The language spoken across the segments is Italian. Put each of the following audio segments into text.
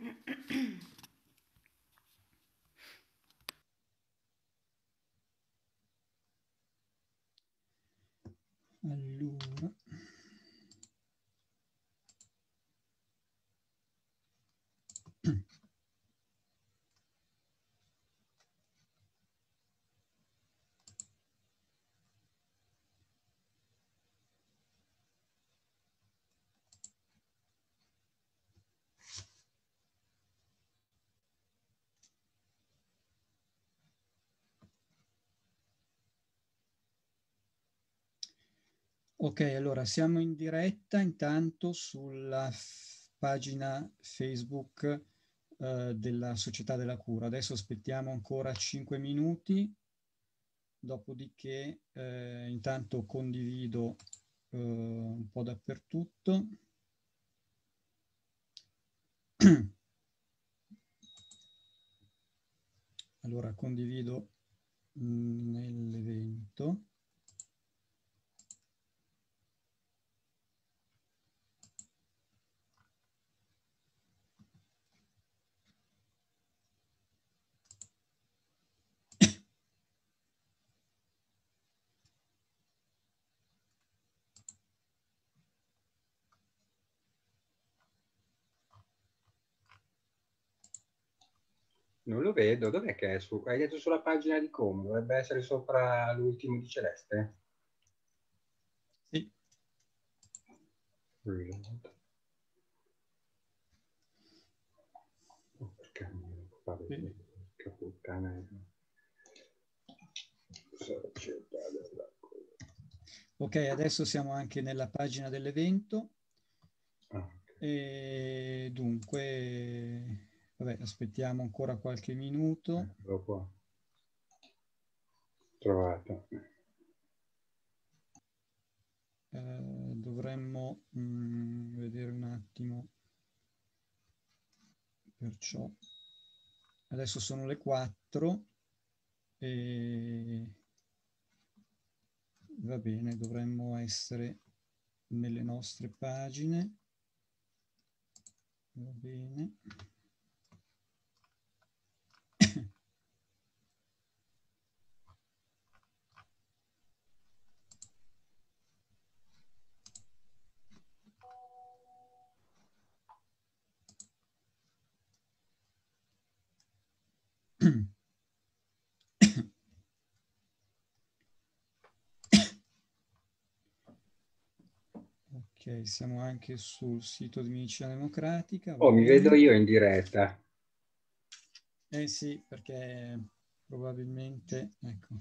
嗯 Ok, allora siamo in diretta intanto sulla pagina Facebook eh, della Società della Cura. Adesso aspettiamo ancora 5 minuti, dopodiché eh, intanto condivido eh, un po' dappertutto. Allora condivido mm, nell'evento. Non lo vedo, dov'è che è su? Hai detto sulla pagina di Como, dovrebbe essere sopra l'ultimo di Celeste? Sì. Oh, perché non mi fa vedere? Che puttana è. Ok, adesso siamo anche nella pagina dell'evento. Ah, ok. E dunque, vabbè, aspettiamo ancora qualche minuto. Eccolo qua. Trovato. Eh, dovremmo mm, vedere un attimo. Perciò adesso sono le 4 e va bene, dovremmo essere nelle nostre pagine. Va bene. Ok, siamo anche sul sito di Medicina Democratica. Oh, mi vedo io in diretta. Eh sì, perché probabilmente, ecco.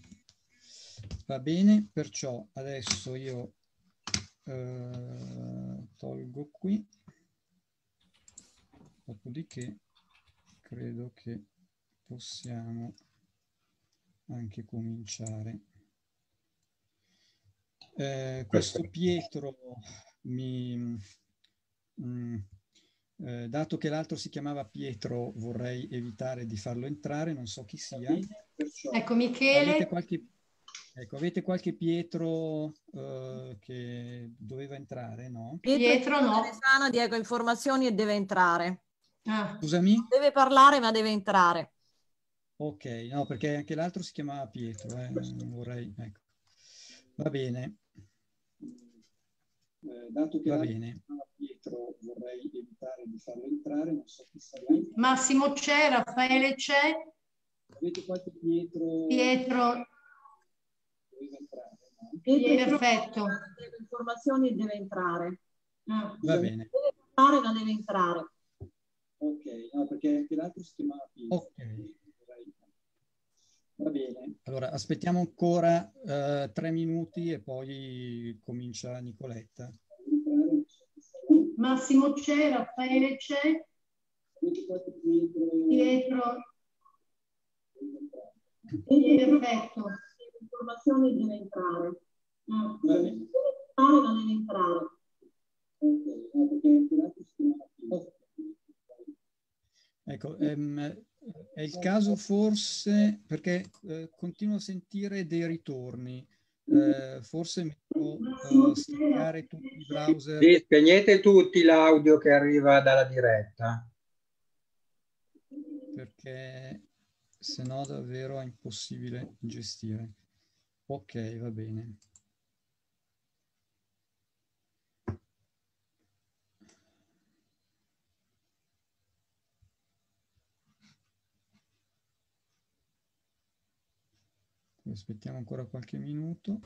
Va bene, perciò adesso io eh, tolgo qui, dopodiché credo che possiamo anche cominciare. Eh, questo. Pietro mi... mm, eh, dato che l'altro si chiamava Pietro, vorrei evitare di farlo entrare, non so chi sia. Ecco, avete Michele, qualche, ecco, avete qualche Pietro eh, che doveva entrare, no? Pietro no. Sana di Ecco Informazioni e deve entrare. Ah, Scusami? Deve parlare ma deve entrare. Ok, no, perché anche l'altro si chiamava Pietro, eh, vorrei, ecco. Va bene. Dato che Va bene. Pietro, vorrei evitare di farlo entrare, non so chi sarà. Massimo c'è, Raffaele c'è, Avete qualche Pietro? Pietro, doveva entrare, no? perfetto. Ecco Informazioni e deve entrare. Ah, Va bene. Deve parlare ma deve entrare. Ok, no, perché anche l'altro si chiamava Pietro. Ok. Va bene. Allora, aspettiamo ancora eh, tre minuti e poi comincia Nicoletta. Massimo c'è, Raffaele c'è, Pietro, perfetto. Informazioni e deve entrare. Ah, Va bene. Deve entrare. Ecco, ehm, è il caso forse, perché eh, continuo a sentire dei ritorni, eh, forse mi devo eh, staccare tutti i browser. Sì, spegnete tutti l'audio che arriva dalla diretta. perché se no davvero è impossibile gestire. Ok, va bene. Aspettiamo ancora qualche minuto.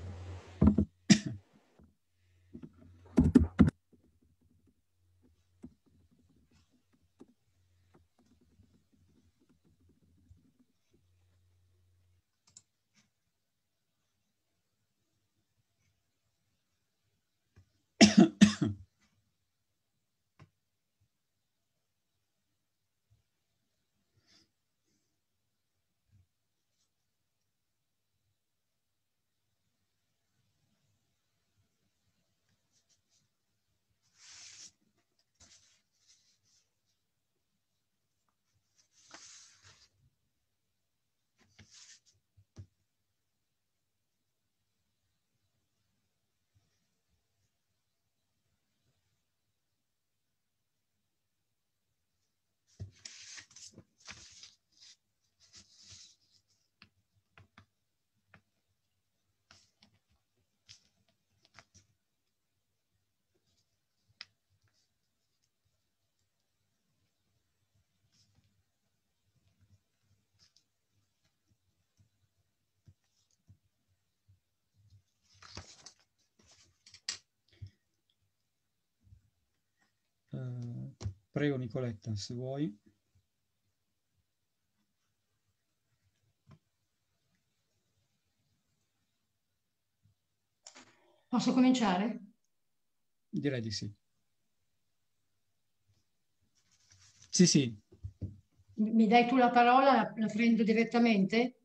Eh, prego Nicoletta, se vuoi. Posso cominciare? Direi di sì. Sì, sì. Mi dai tu la parola, la, la prendo direttamente?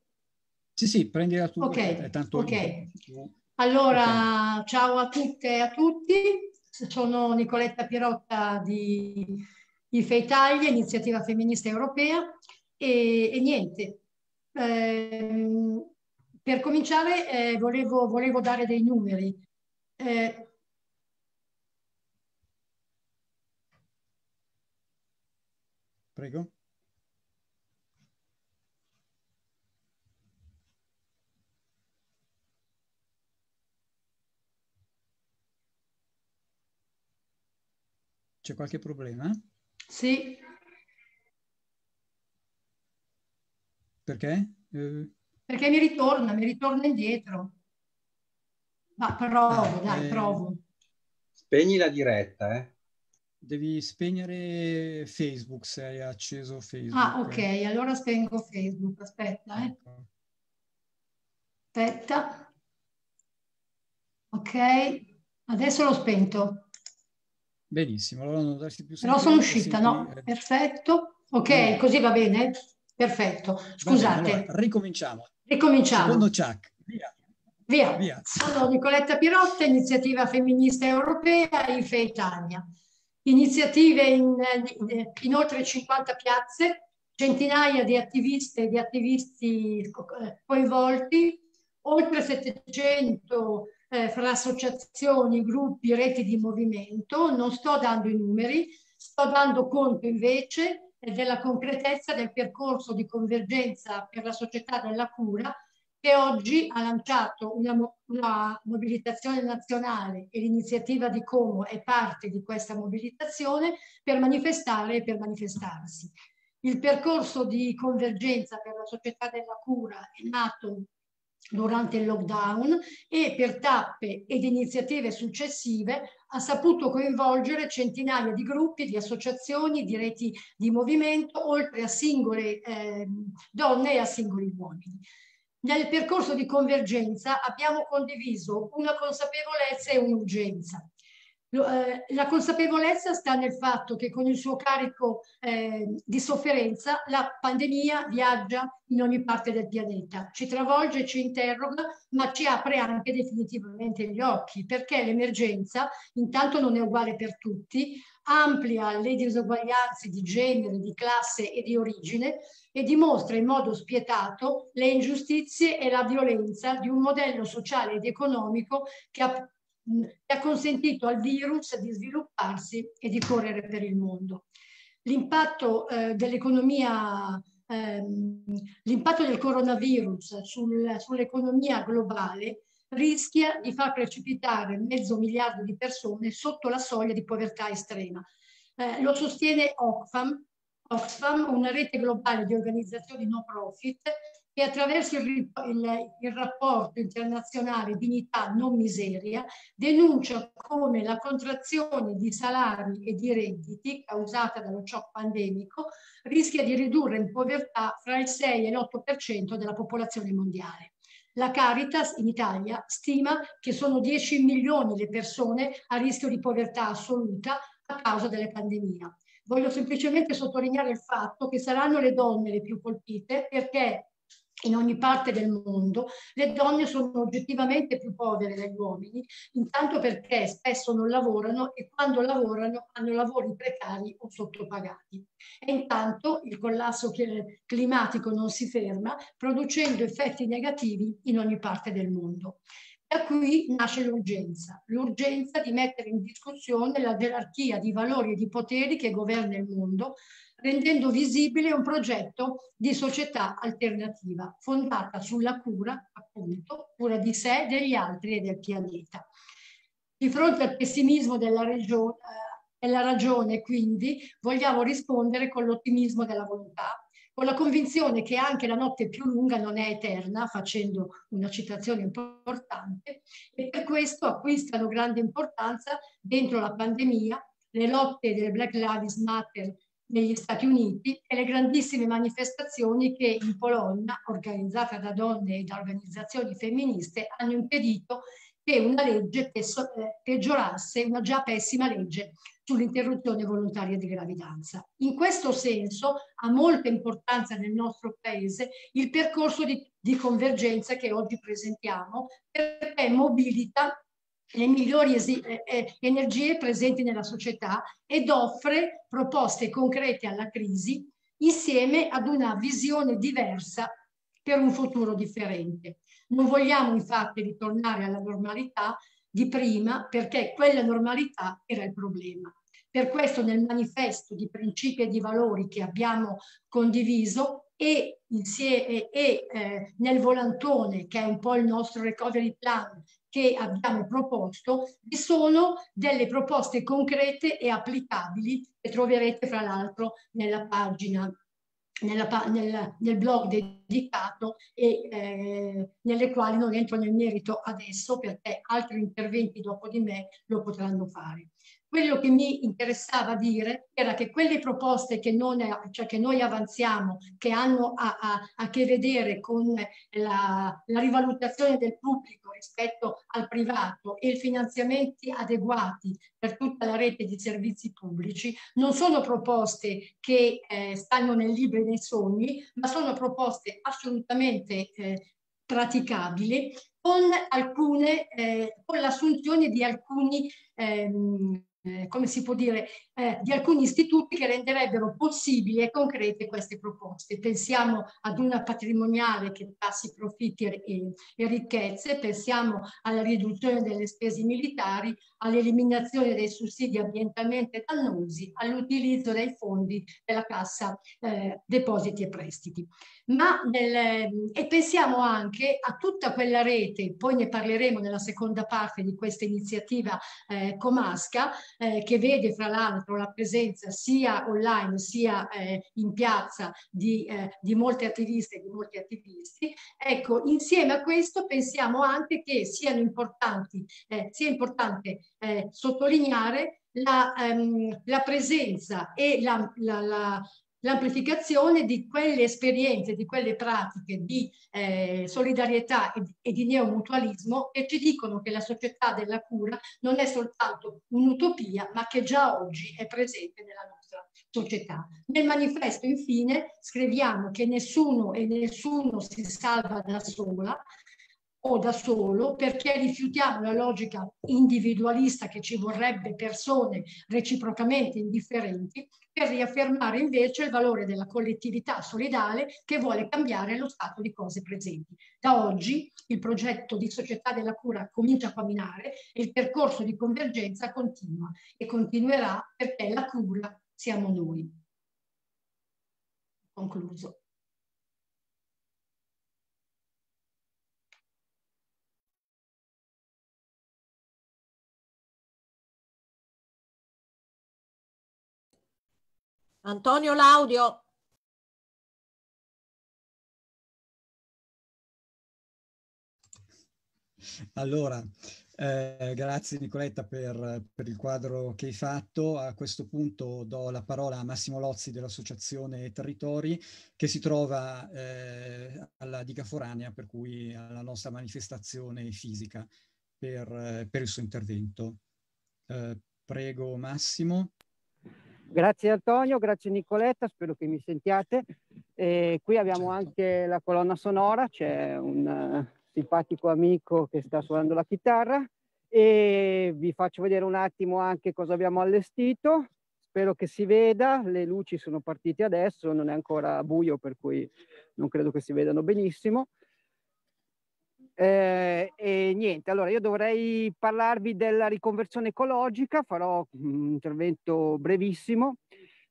Sì, sì, prendila tu. Ok, è tanto ok. tu- Allora, ciao a tutte e a tutti. Sono Nicoletta Pirotta di IFE Italia, Iniziativa Femminista Europea e, e niente. ehm, per cominciare eh, volevo, volevo dare dei numeri. Eh, Prego. C'è qualche problema? Sì, Perché? Eh, perché mi ritorna, mi ritorna indietro. Ma provo, Ah, dai, eh, provo. Spegni la diretta, eh. devi spegnere Facebook se hai acceso Facebook. Ah, ok, allora spengo Facebook. Aspetta, eh. Ecco. Aspetta. Ok, adesso l'ho spento. Benissimo, allora non darsi più Però sono uscita, no? Perfetto. Ok, No. così va bene? Perfetto. Va bene, Scusate, allora, ricominciamo. ricominciamo. Secondo Chuck, via. Via. Via. Sono Nicoletta Pirotta, Iniziativa Femminista Europea, IFE Italia. Iniziative in, in oltre 50 piazze, centinaia di attiviste e di attivisti eh, coinvolti, oltre 700 eh, fra associazioni, gruppi, reti di movimento. Non sto dando i numeri, sto dando conto invece della concretezza del percorso di convergenza per la società della cura che oggi ha lanciato una, una mobilitazione nazionale e l'iniziativa di Como è parte di questa mobilitazione per manifestare e per manifestarsi. Il percorso di convergenza per la società della cura è nato durante il lockdown e per tappe ed iniziative successive ha saputo coinvolgere centinaia di gruppi, di associazioni, di reti di movimento, oltre a singole eh, donne e a singoli uomini. Nel percorso di convergenza abbiamo condiviso una consapevolezza e un'urgenza. Eh, La consapevolezza sta nel fatto che con il suo carico eh, di sofferenza la pandemia viaggia in ogni parte del pianeta, ci travolge, ci interroga, ma ci apre anche definitivamente gli occhi, perché l'emergenza intanto non è uguale per tutti, amplia le disuguaglianze di genere, di classe e di origine e dimostra in modo spietato le ingiustizie e la violenza di un modello sociale ed economico che ha che ha consentito al virus di svilupparsi e di correre per il mondo. L'impatto eh, dell'economia ehm, l'impatto del coronavirus sul, sull'economia globale rischia di far precipitare mezzo miliardo di persone sotto la soglia di povertà estrema. Eh, lo sostiene Oxfam, Oxfam, una rete globale di organizzazioni no profit che attraverso il, il, il, rapporto internazionale Dignità non miseria denuncia come la contrazione di salari e di redditi causata dallo shock pandemico rischia di ridurre in povertà fra il 6 e l'8% della popolazione mondiale. La Caritas in Italia stima che sono 10 milioni le persone a rischio di povertà assoluta a causa della pandemia. Voglio semplicemente sottolineare il fatto che saranno le donne le più colpite perché in ogni parte del mondo, le donne sono oggettivamente più povere degli uomini, intanto perché spesso non lavorano e quando lavorano hanno lavori precari o sottopagati. E intanto il collasso climatico non si ferma, producendo effetti negativi in ogni parte del mondo. Da qui nasce l'urgenza, l'urgenza di mettere in discussione la gerarchia di valori e di poteri che governa il mondo, rendendo visibile un progetto di società alternativa fondata sulla cura, appunto, cura di sé, degli altri e del pianeta. Di fronte al pessimismo della, regione, eh, della ragione, quindi, vogliamo rispondere con l'ottimismo della volontà, con la convinzione che anche la notte più lunga non è eterna, facendo una citazione importante, e per questo acquistano grande importanza dentro la pandemia le lotte del Black Lives Matter negli Stati Uniti e le grandissime manifestazioni che in Polonia, organizzate da donne e da organizzazioni femministe, hanno impedito che una legge eh, peggiorasse una già pessima legge sull'interruzione volontaria di gravidanza. In questo senso ha molta importanza nel nostro Paese il percorso di, di convergenza che oggi presentiamo perché mobilita le migliori eh, eh, energie presenti nella società ed offre proposte concrete alla crisi insieme ad una visione diversa per un futuro differente. Non vogliamo infatti ritornare alla normalità di prima perché quella normalità era il problema. Per questo nel manifesto di principi e di valori che abbiamo condiviso e, insieme, e eh, nel volantone che è un po' il nostro recovery plan che abbiamo proposto, vi sono delle proposte concrete e applicabili che troverete fra l'altro nella pagina nella, nel, nel, blog dedicato e eh, nelle quali non entro nel merito adesso perché altri interventi dopo di me lo potranno fare. Quello che mi interessava dire era che quelle proposte che, non, cioè che noi avanziamo, che hanno a, a, a che vedere con la, la, rivalutazione del pubblico rispetto al privato e i finanziamenti adeguati per tutta la rete di servizi pubblici, non sono proposte che eh, stanno nel libro dei sogni, ma sono proposte assolutamente eh, praticabili con alcune, eh, con l'assunzione di alcuni ehm, eh, come si può dire, eh, di alcuni istituti che renderebbero possibili e concrete queste proposte. Pensiamo ad una patrimoniale che tassi profitti e, e ricchezze, pensiamo alla riduzione delle spese militari, all'eliminazione dei sussidi ambientalmente dannosi, all'utilizzo dei fondi della cassa eh, depositi e prestiti. Ma nel, e pensiamo anche a tutta quella rete, poi ne parleremo nella seconda parte di questa iniziativa eh, Comasca, eh, che vede fra l'altro la presenza sia online sia eh, in piazza di, eh, di molte attiviste e di molti attivisti. Ecco, insieme a questo pensiamo anche che siano importanti, eh, sia importante eh, sottolineare la, ehm, la, presenza e la, la, l'amplificazione di quelle esperienze, di quelle pratiche di eh, solidarietà e, e di neomutualismo che ci dicono che la società della cura non è soltanto un'utopia, ma che già oggi è presente nella nostra società. Nel manifesto, infine, scriviamo che nessuno e nessuno si salva da sola, o da solo perché rifiutiamo la logica individualista che ci vorrebbe persone reciprocamente indifferenti per riaffermare invece il valore della collettività solidale che vuole cambiare lo stato di cose presenti. Da oggi il progetto di società della cura comincia a camminare e il percorso di convergenza continua e continuerà perché la cura siamo noi. Concluso. Antonio l'audio. Allora, eh, grazie Nicoletta per, per, il quadro che hai fatto. A questo punto do la parola a Massimo Lozzi dell'Associazione Territori che si trova eh, alla Diga Foranea, per cui alla nostra manifestazione fisica per, per il suo intervento. Eh, prego Massimo. Grazie Antonio, grazie Nicoletta, spero che mi sentiate. E qui abbiamo certo. anche la colonna sonora, c'è un simpatico amico che sta suonando la chitarra e vi faccio vedere un attimo anche cosa abbiamo allestito. Spero che si veda, le luci sono partite adesso, non è ancora buio per cui non credo che si vedano benissimo. Eh, e niente, allora io dovrei parlarvi della riconversione ecologica, farò un intervento brevissimo.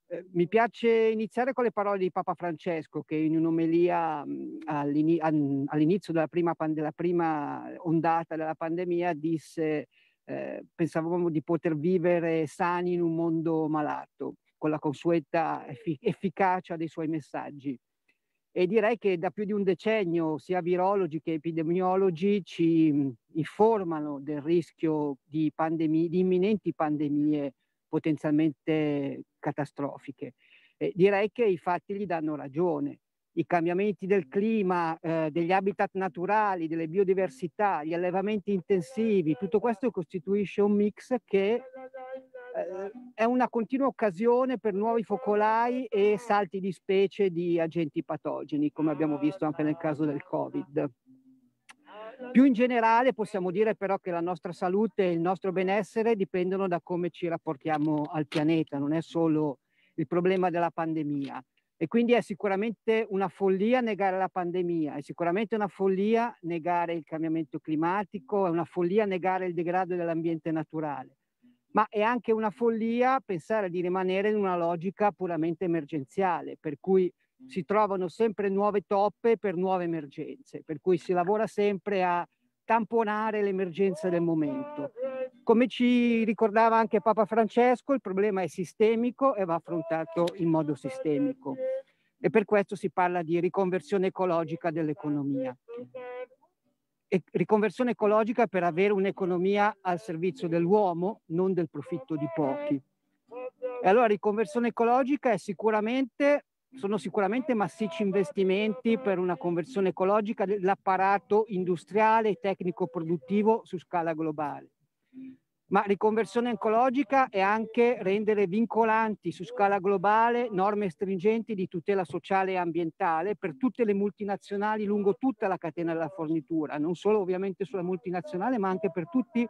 Eh, mi piace iniziare con le parole di Papa Francesco che in un'omelia all'inizio della prima, della prima, ondata della pandemia disse eh, pensavamo di poter vivere sani in un mondo malato con la consueta effic- efficacia dei suoi messaggi. E direi che da più di un decennio sia virologi che epidemiologi ci informano del rischio di, pandemie, di imminenti pandemie potenzialmente catastrofiche. Eh, direi che i fatti gli danno ragione. I cambiamenti del clima, eh, degli habitat naturali, delle biodiversità, gli allevamenti intensivi, tutto questo costituisce un mix che eh, è una continua occasione per nuovi focolai e salti di specie di agenti patogeni, come abbiamo visto anche nel caso del Covid. Più in generale possiamo dire però che la nostra salute e il nostro benessere dipendono da come ci rapportiamo al pianeta, non è solo il problema della pandemia. E quindi è sicuramente una follia negare la pandemia, è sicuramente una follia negare il cambiamento climatico, è una follia negare il degrado dell'ambiente naturale, ma è anche una follia pensare di rimanere in una logica puramente emergenziale, per cui si trovano sempre nuove toppe per nuove emergenze, per cui si lavora sempre a tamponare l'emergenza del momento. Come ci ricordava anche Papa Francesco, il problema è sistemico e va affrontato in modo sistemico e per questo si parla di riconversione ecologica dell'economia. E riconversione ecologica per avere un'economia al servizio dell'uomo, non del profitto di pochi. E allora riconversione ecologica sicuramente sono sicuramente massicci investimenti per una conversione ecologica dell'apparato industriale e tecnico-produttivo su scala globale. Ma riconversione ecologica è anche rendere vincolanti su scala globale norme stringenti di tutela sociale e ambientale per tutte le multinazionali lungo tutta la catena della fornitura, non solo ovviamente sulla multinazionale, ma anche per tutti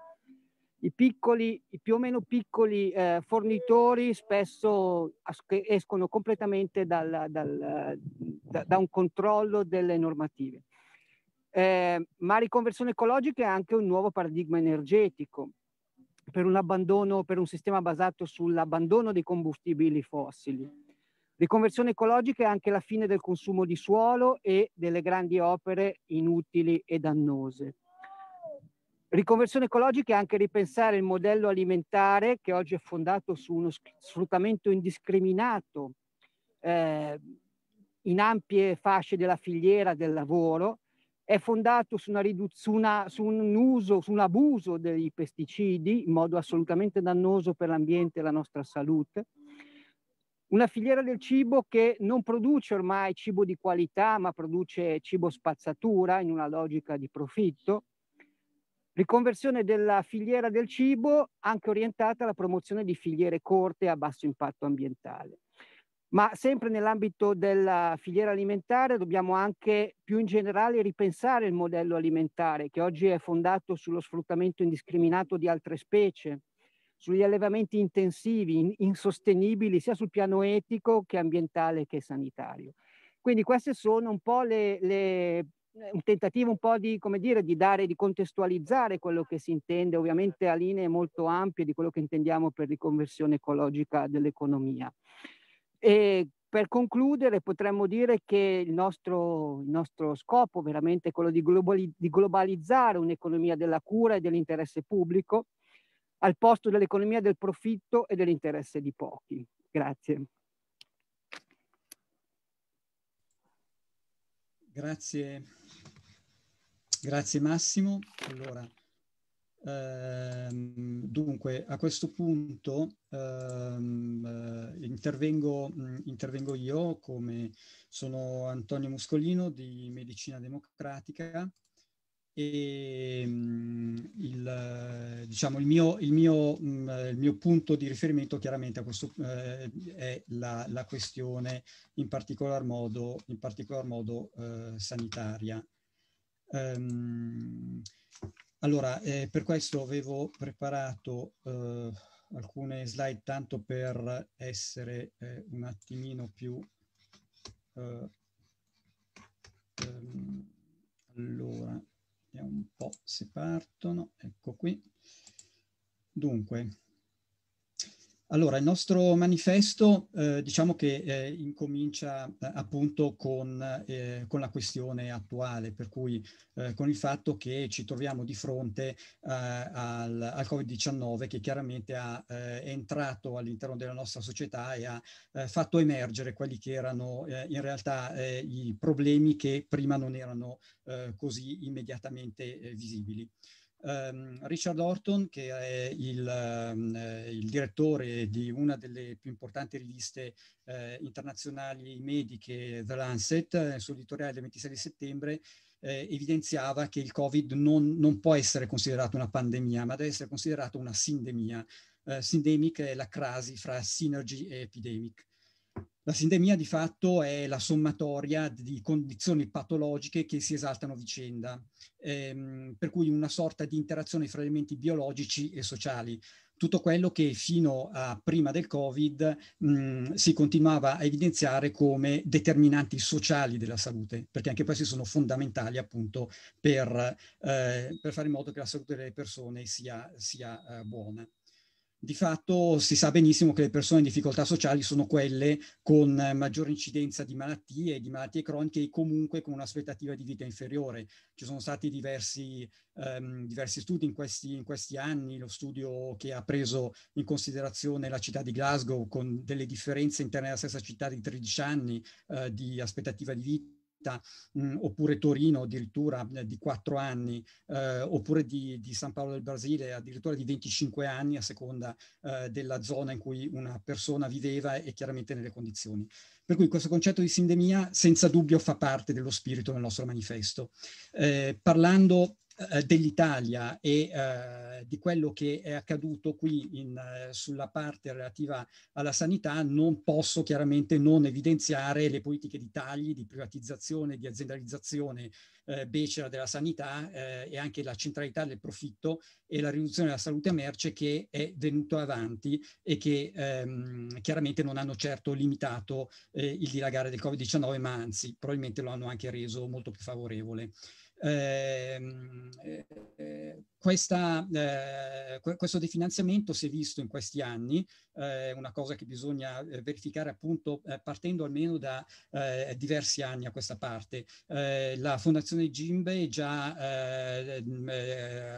i piccoli, i più o meno piccoli eh, fornitori spesso escono completamente dal, dal, da, da, un controllo delle normative. Eh, ma riconversione ecologica è anche un nuovo paradigma energetico per un, abbandono, per un sistema basato sull'abbandono dei combustibili fossili. Riconversione ecologica è anche la fine del consumo di suolo e delle grandi opere inutili e dannose. Riconversione ecologica è anche ripensare il modello alimentare che oggi è fondato su uno sfruttamento indiscriminato eh, in ampie fasce della filiera del lavoro, è fondato su, una su, una, su un uso, su un abuso dei pesticidi in modo assolutamente dannoso per l'ambiente e la nostra salute. Una filiera del cibo che non produce ormai cibo di qualità, ma produce cibo spazzatura in una logica di profitto Riconversione della filiera del cibo anche orientata alla promozione di filiere corte a basso impatto ambientale. Ma sempre nell'ambito della filiera alimentare dobbiamo anche più in generale ripensare il modello alimentare che oggi è fondato sullo sfruttamento indiscriminato di altre specie, sugli allevamenti intensivi, insostenibili sia sul piano etico che ambientale che sanitario. Quindi queste sono un po' le, le un tentativo un po' di, come dire, di dare, di contestualizzare quello che si intende, ovviamente a linee molto ampie di quello che intendiamo per riconversione ecologica dell'economia. E per concludere potremmo dire che il nostro, il nostro scopo veramente è quello di, globali, di globalizzare un'economia della cura e dell'interesse pubblico al posto dell'economia del profitto e dell'interesse di pochi. Grazie. Grazie, grazie Massimo. Allora, ehm, dunque, a questo punto ehm, eh, intervengo, mh, intervengo io come sono Antonio Muscolino di Medicina Democratica e mm, il, diciamo, il, mio, il, mio, mm, il, mio, punto di riferimento chiaramente a questo, eh, è la, la, questione in particolar modo, in particolar modo eh, sanitaria. Um, allora, eh, per questo avevo preparato eh, alcune slide tanto per essere eh, un attimino più... Um, allora, Vediamo un po' se partono. Ecco qui. Dunque, allora, il nostro manifesto eh, diciamo che eh, incomincia eh, appunto con, eh, con, la questione attuale, per cui eh, con il fatto che ci troviamo di fronte eh, al, al Covid-19 che chiaramente ha, è entrato all'interno della nostra società e ha fatto emergere quelli che erano in realtà i problemi che prima non erano così immediatamente visibili. Um, Richard Orton, che è il, um, il, direttore di una delle più importanti riviste uh, internazionali mediche, The Lancet, nel suo editoriale del 26 settembre, eh, evidenziava che il Covid non, non, può essere considerato una pandemia, ma deve essere considerato una sindemia. Uh, sindemic è la crasi fra synergy e epidemic. La sindemia di fatto è la sommatoria di condizioni patologiche che si esaltano a vicenda, ehm, per cui una sorta di interazione fra elementi biologici e sociali. Tutto quello che fino a prima del Covid mh, si continuava a evidenziare come determinanti sociali della salute, perché anche questi sono fondamentali appunto per, eh, per fare in modo che la salute delle persone sia, sia eh, buona di fatto si sa benissimo che le persone in difficoltà sociali sono quelle con maggiore incidenza di malattie, di malattie croniche e comunque con un'aspettativa di vita inferiore. Ci sono stati diversi, um, diversi studi in questi, in questi, anni, lo studio che ha preso in considerazione la città di Glasgow con delle differenze interne alla stessa città di 13 anni uh, di aspettativa di vita mh, mm, oppure Torino addirittura eh, di quattro anni, eh, oppure di, di, San Paolo del Brasile addirittura di 25 anni a seconda eh, della zona in cui una persona viveva e chiaramente nelle condizioni. Per cui questo concetto di sindemia senza dubbio fa parte dello spirito del nostro manifesto. Eh, parlando dell'Italia e eh, di quello che è accaduto qui in, eh, sulla parte relativa alla sanità, non posso chiaramente non evidenziare le politiche di tagli, di privatizzazione, di aziendalizzazione eh, becera della sanità eh, e anche la centralità del profitto e la riduzione della salute a merce che è venuto avanti e che ehm, chiaramente non hanno certo limitato eh, il dilagare del Covid-19, ma anzi probabilmente lo hanno anche reso molto più favorevole. Ehm, eh, eh, questa, eh, questo definanziamento si è visto in questi anni, eh, una cosa che bisogna eh, verificare appunto eh, partendo almeno da eh, diversi anni a questa parte. Eh, la Fondazione Gimbe già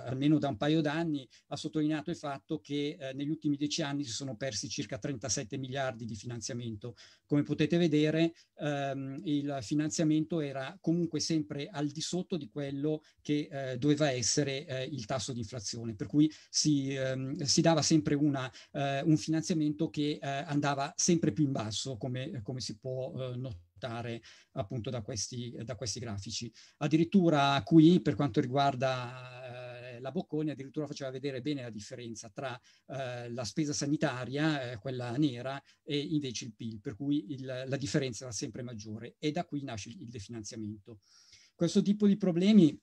almeno da un paio d'anni ha sottolineato il fatto che negli ultimi dieci anni si sono persi circa 37 miliardi di finanziamento. Come potete vedere ehm, il finanziamento era comunque sempre al di sotto di quello che doveva essere il tasso di inflazione, per cui si, ehm, si dava sempre una, eh, un finanziamento che eh, andava sempre più in basso, come, come si può eh, notare appunto da questi, da questi grafici. Addirittura qui, per quanto riguarda eh, la Bocconi, addirittura faceva vedere bene la differenza tra eh, la spesa sanitaria, eh, quella nera, e invece il PIL, per cui il, la differenza era sempre maggiore e da qui nasce il definanziamento. Questo tipo di problemi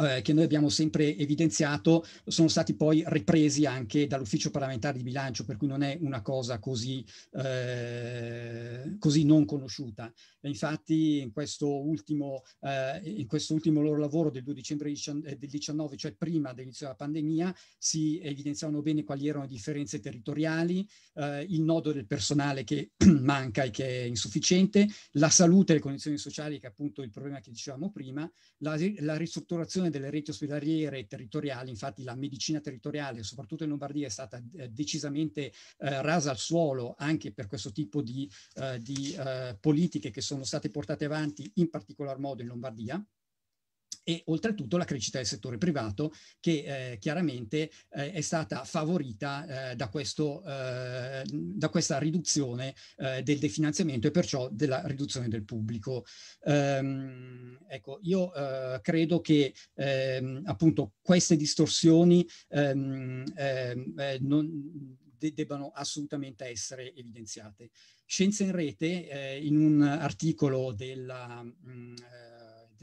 eh, che noi abbiamo sempre evidenziato sono stati poi ripresi anche dall'ufficio parlamentare di bilancio, per cui non è una cosa così, eh, così non conosciuta. E infatti in questo, ultimo, eh, in questo ultimo loro lavoro del 2 dicembre del 19, cioè prima dell'inizio della pandemia, si evidenziavano bene quali erano le differenze territoriali, eh, il nodo del personale che manca e che è insufficiente, la salute e le condizioni sociali, che è appunto il problema che dicevamo prima, la, la ristrutturazione riduzione delle reti ospedaliere territoriali, infatti la medicina territoriale, soprattutto in Lombardia, è stata eh, decisamente eh, rasa al suolo anche per questo tipo di, eh, di politiche che sono state portate avanti in particolar modo in Lombardia e oltretutto la crescita del settore privato che eh, chiaramente eh, è stata favorita eh, da, questo, eh, da, questa riduzione eh, del definanziamento e perciò della riduzione del pubblico. Ehm, ecco, io eh, credo che ehm, appunto queste distorsioni ehm, ehm non, de debbano assolutamente essere evidenziate. Scienza in rete, in un articolo della... Mh, mm,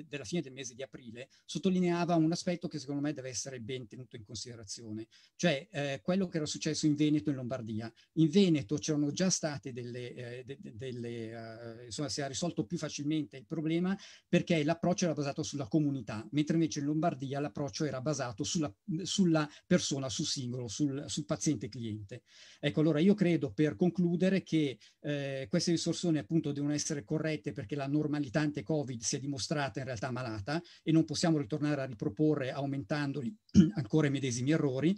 della fine del mese di aprile, sottolineava un aspetto che secondo me deve essere ben tenuto in considerazione, cioè eh, quello che era successo in Veneto e in Lombardia. In Veneto c'erano già state delle, eh, de, de, delle eh, insomma si è risolto più facilmente il problema perché l'approccio era basato sulla comunità, mentre invece in Lombardia l'approccio era basato sulla, sulla persona, sul singolo, sul, sul, paziente cliente. Ecco, allora io credo per concludere che eh, queste risorse appunto devono essere corrette perché la normalità ante-Covid si è dimostrata in realtà malata e non possiamo ritornare a riproporre aumentandoli ancora i medesimi errori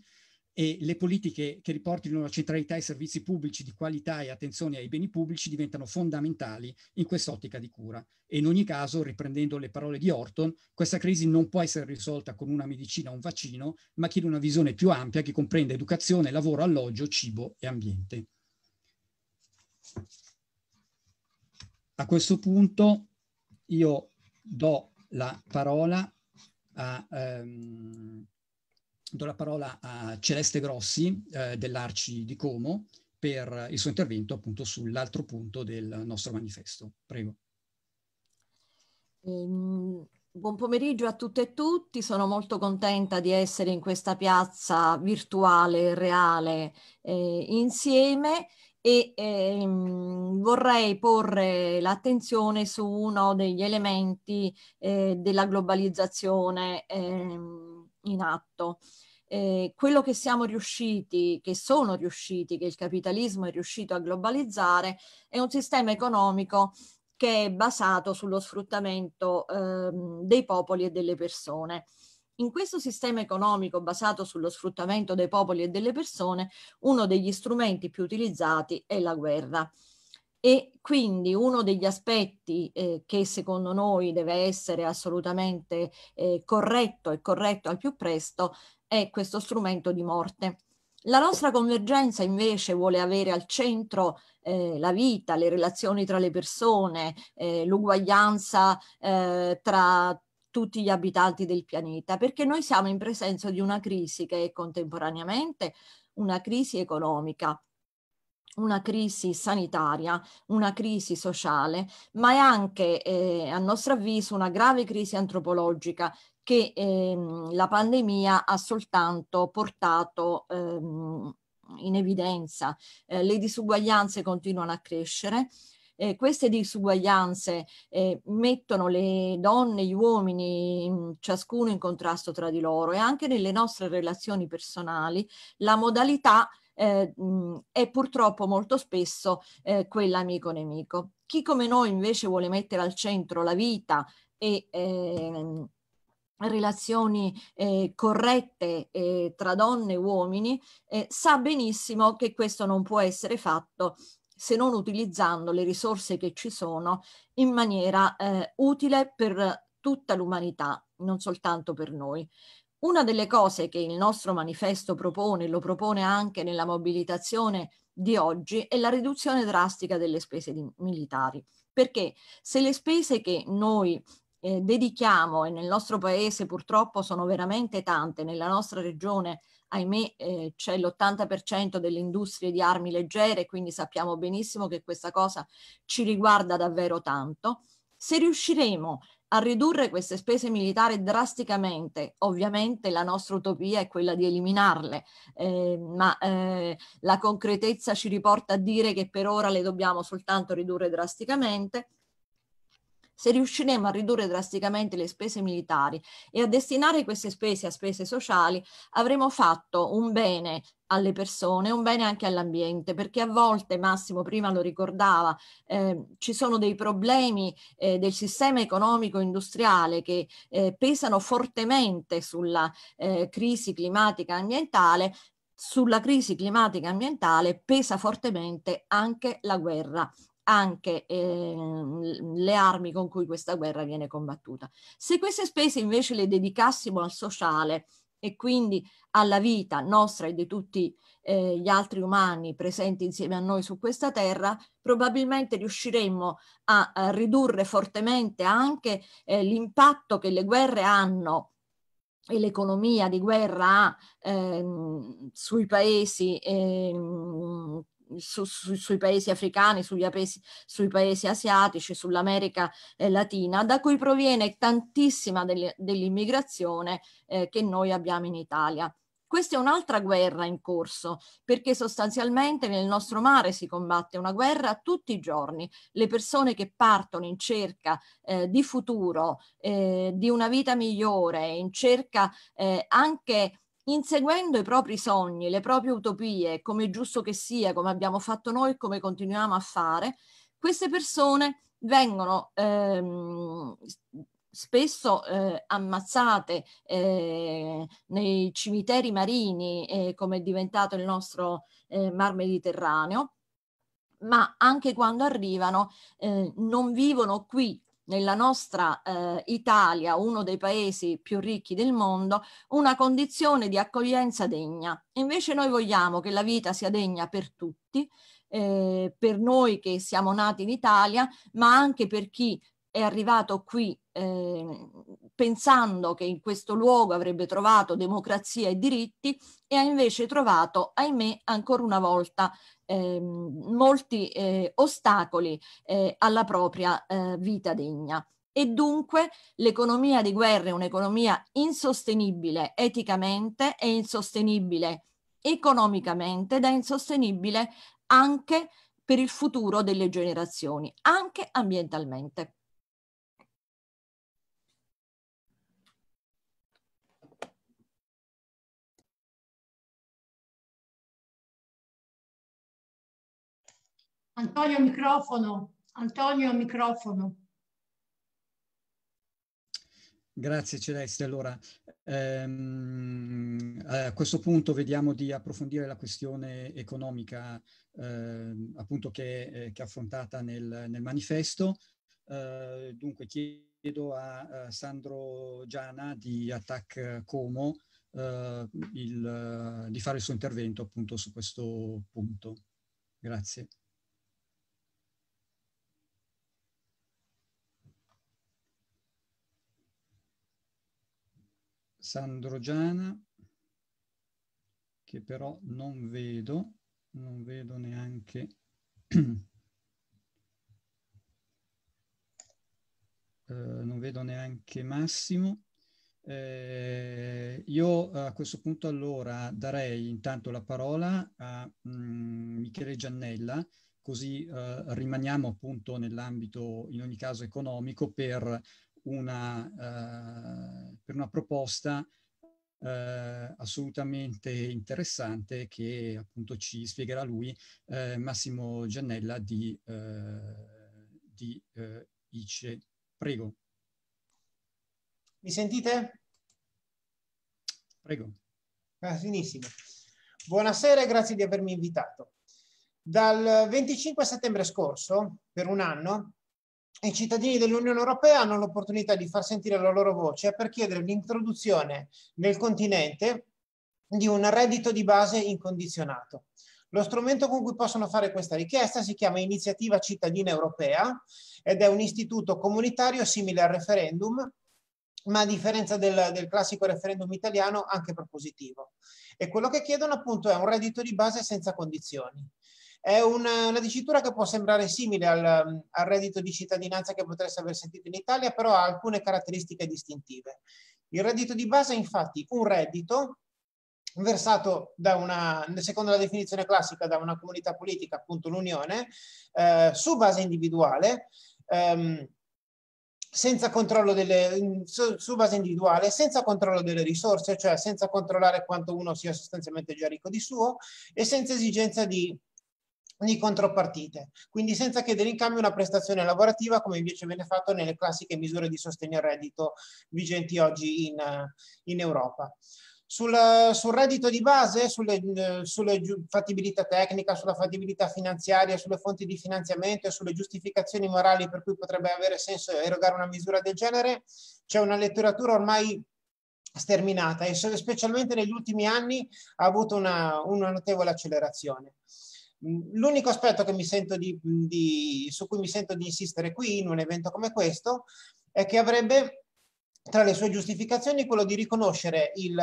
e le politiche che riportino la centralità ai servizi pubblici di qualità e attenzione ai beni pubblici diventano fondamentali in quest'ottica di cura. E in ogni caso, riprendendo le parole di Orton, questa crisi non può essere risolta con una medicina o un vaccino, ma chiede una visione più ampia che comprende educazione, lavoro, alloggio, cibo e ambiente. A questo punto io do la parola a, um, do la parola a Celeste Grossi eh, dell'Arci di Como per il suo intervento appunto sull'altro punto del nostro manifesto. Prego. Um, buon pomeriggio a tutte e tutti, sono molto contenta di essere in questa piazza virtuale reale eh, insieme e ehm, vorrei porre l'attenzione su uno degli elementi eh, della globalizzazione ehm, in atto. Eh, quello che siamo riusciti, che sono riusciti, che il capitalismo è riuscito a globalizzare, è un sistema economico che è basato sullo sfruttamento ehm, dei popoli e delle persone. In questo sistema economico basato sullo sfruttamento dei popoli e delle persone, uno degli strumenti più utilizzati è la guerra. E quindi uno degli aspetti eh, che secondo noi deve essere assolutamente eh, corretto e corretto al più presto è questo strumento di morte. La nostra convergenza invece vuole avere al centro eh, la vita, le relazioni tra le persone, eh, l'uguaglianza eh, tra tutti gli abitanti del pianeta, perché noi siamo in presenza di una crisi che è contemporaneamente una crisi economica, una crisi sanitaria, una crisi sociale, ma è anche, eh, a nostro avviso, una grave crisi antropologica che ehm, la pandemia ha soltanto portato ehm, in evidenza. Eh, le disuguaglianze continuano a crescere, eh, queste disuguaglianze eh, mettono le donne e gli uomini in, ciascuno in contrasto tra di loro e anche nelle nostre relazioni personali la modalità eh, è purtroppo molto spesso eh, quella amico-nemico. Chi come noi invece vuole mettere al centro la vita e ehm, relazioni eh, corrette eh, tra donne e uomini, eh, sa benissimo che questo non può essere fatto se non utilizzando le risorse che ci sono in maniera eh, utile per tutta l'umanità, non soltanto per noi. Una delle cose che il nostro manifesto propone, lo propone anche nella mobilitazione di oggi, è la riduzione drastica delle spese di, militari. Perché se le spese che noi eh, dedichiamo e nel nostro paese purtroppo sono veramente tante, nella nostra regione ahimè eh, c'è l'80% delle industrie di armi leggere, quindi sappiamo benissimo che questa cosa ci riguarda davvero tanto. Se riusciremo a ridurre queste spese militari drasticamente, ovviamente la nostra utopia è quella di eliminarle, eh, ma eh, la concretezza ci riporta a dire che per ora le dobbiamo soltanto ridurre drasticamente. Se riusciremo a ridurre drasticamente le spese militari e a destinare queste spese a spese sociali, avremo fatto un bene alle persone, un bene anche all'ambiente, perché a volte, Massimo prima lo ricordava, eh, ci sono dei problemi eh, del sistema economico industriale che eh, pesano fortemente sulla eh, crisi climatica ambientale, sulla crisi climatica ambientale pesa fortemente anche la guerra anche eh, le armi con cui questa guerra viene combattuta. Se queste spese invece le dedicassimo al sociale e quindi alla vita nostra e di tutti eh, gli altri umani presenti insieme a noi su questa terra, probabilmente riusciremmo a, a ridurre fortemente anche eh, l'impatto che le guerre hanno e l'economia di guerra ha ehm, sui paesi ehm, su, su, sui paesi africani, sui paesi, sui paesi asiatici, sull'America eh, Latina, da cui proviene tantissima dell'immigrazione eh, che noi abbiamo in Italia. Questa è un'altra guerra in corso, perché sostanzialmente nel nostro mare si combatte una guerra tutti i giorni. Le persone che partono in cerca eh, di futuro, eh, di una vita migliore, in cerca eh, anche inseguendo i propri sogni, le proprie utopie, come è giusto che sia, come abbiamo fatto noi e come continuiamo a fare, queste persone vengono ehm, spesso eh, ammazzate eh, nei cimiteri marini, eh, come è diventato il nostro eh, Mar Mediterraneo, ma anche quando arrivano eh, non vivono qui nella nostra eh, Italia, uno dei paesi più ricchi del mondo, una condizione di accoglienza degna. Invece noi vogliamo che la vita sia degna per tutti, eh, per noi che siamo nati in Italia, ma anche per chi è arrivato qui eh, pensando che in questo luogo avrebbe trovato democrazia e diritti e ha invece trovato, ahimè, ancora una volta eh, molti eh, ostacoli eh, alla propria eh, vita degna. E dunque l'economia di guerra è un'economia insostenibile eticamente e insostenibile economicamente ed è insostenibile anche per il futuro delle generazioni, anche ambientalmente. Antonio microfono, Antonio microfono. Grazie Celeste. Allora, ehm, a questo punto vediamo di approfondire la questione economica eh, appunto che, eh, che, è affrontata nel, nel manifesto. Eh, dunque chiedo a, a, Sandro Giana di Attac Como eh, il, di fare il suo intervento appunto su questo punto. Grazie. Sandro Giana, che però non vedo, non vedo neanche... eh, non vedo neanche Massimo. Eh, io a questo punto allora darei intanto la parola a mh, mm, Michele Giannella, così eh, rimaniamo appunto nell'ambito in ogni caso economico per una, uh, per una proposta uh, assolutamente interessante che appunto ci spiegherà lui, uh, Massimo Giannella di, di ICE. Prego. Mi sentite? Prego. Ah, benissimo. Buonasera e grazie di avermi invitato. Dal 25 settembre scorso, per un anno, i cittadini dell'Unione Europea hanno l'opportunità di far sentire la loro voce per chiedere l'introduzione nel continente di un reddito di base incondizionato. Lo strumento con cui possono fare questa richiesta si chiama Iniziativa Cittadina Europea ed è un istituto comunitario simile al referendum, ma a differenza del, del, classico referendum italiano anche propositivo. E quello che chiedono appunto è un reddito di base senza condizioni. È una, una dicitura che può sembrare simile al, al, reddito di cittadinanza che potreste aver sentito in Italia, però ha alcune caratteristiche distintive. Il reddito di base è infatti un reddito versato da una, secondo la definizione classica, da una comunità politica, appunto l'Unione, eh, su base individuale, ehm, senza controllo delle, su, su, base individuale, senza controllo delle risorse, cioè senza controllare quanto uno sia sostanzialmente già ricco di suo e senza esigenza di, di contropartite, quindi senza chiedere in cambio una prestazione lavorativa come invece viene fatto nelle classiche misure di sostegno al reddito vigenti oggi in, in Europa. Sul, sul, reddito di base, sulle, sulle fattibilità tecnica, sulla fattibilità finanziaria, sulle fonti di finanziamento e sulle giustificazioni morali per cui potrebbe avere senso erogare una misura del genere, c'è una letteratura ormai sterminata e specialmente negli ultimi anni ha avuto una, una notevole accelerazione. L'unico aspetto di, di, su cui mi sento di insistere qui in un evento come questo è che avrebbe tra le sue giustificazioni quello di riconoscere il,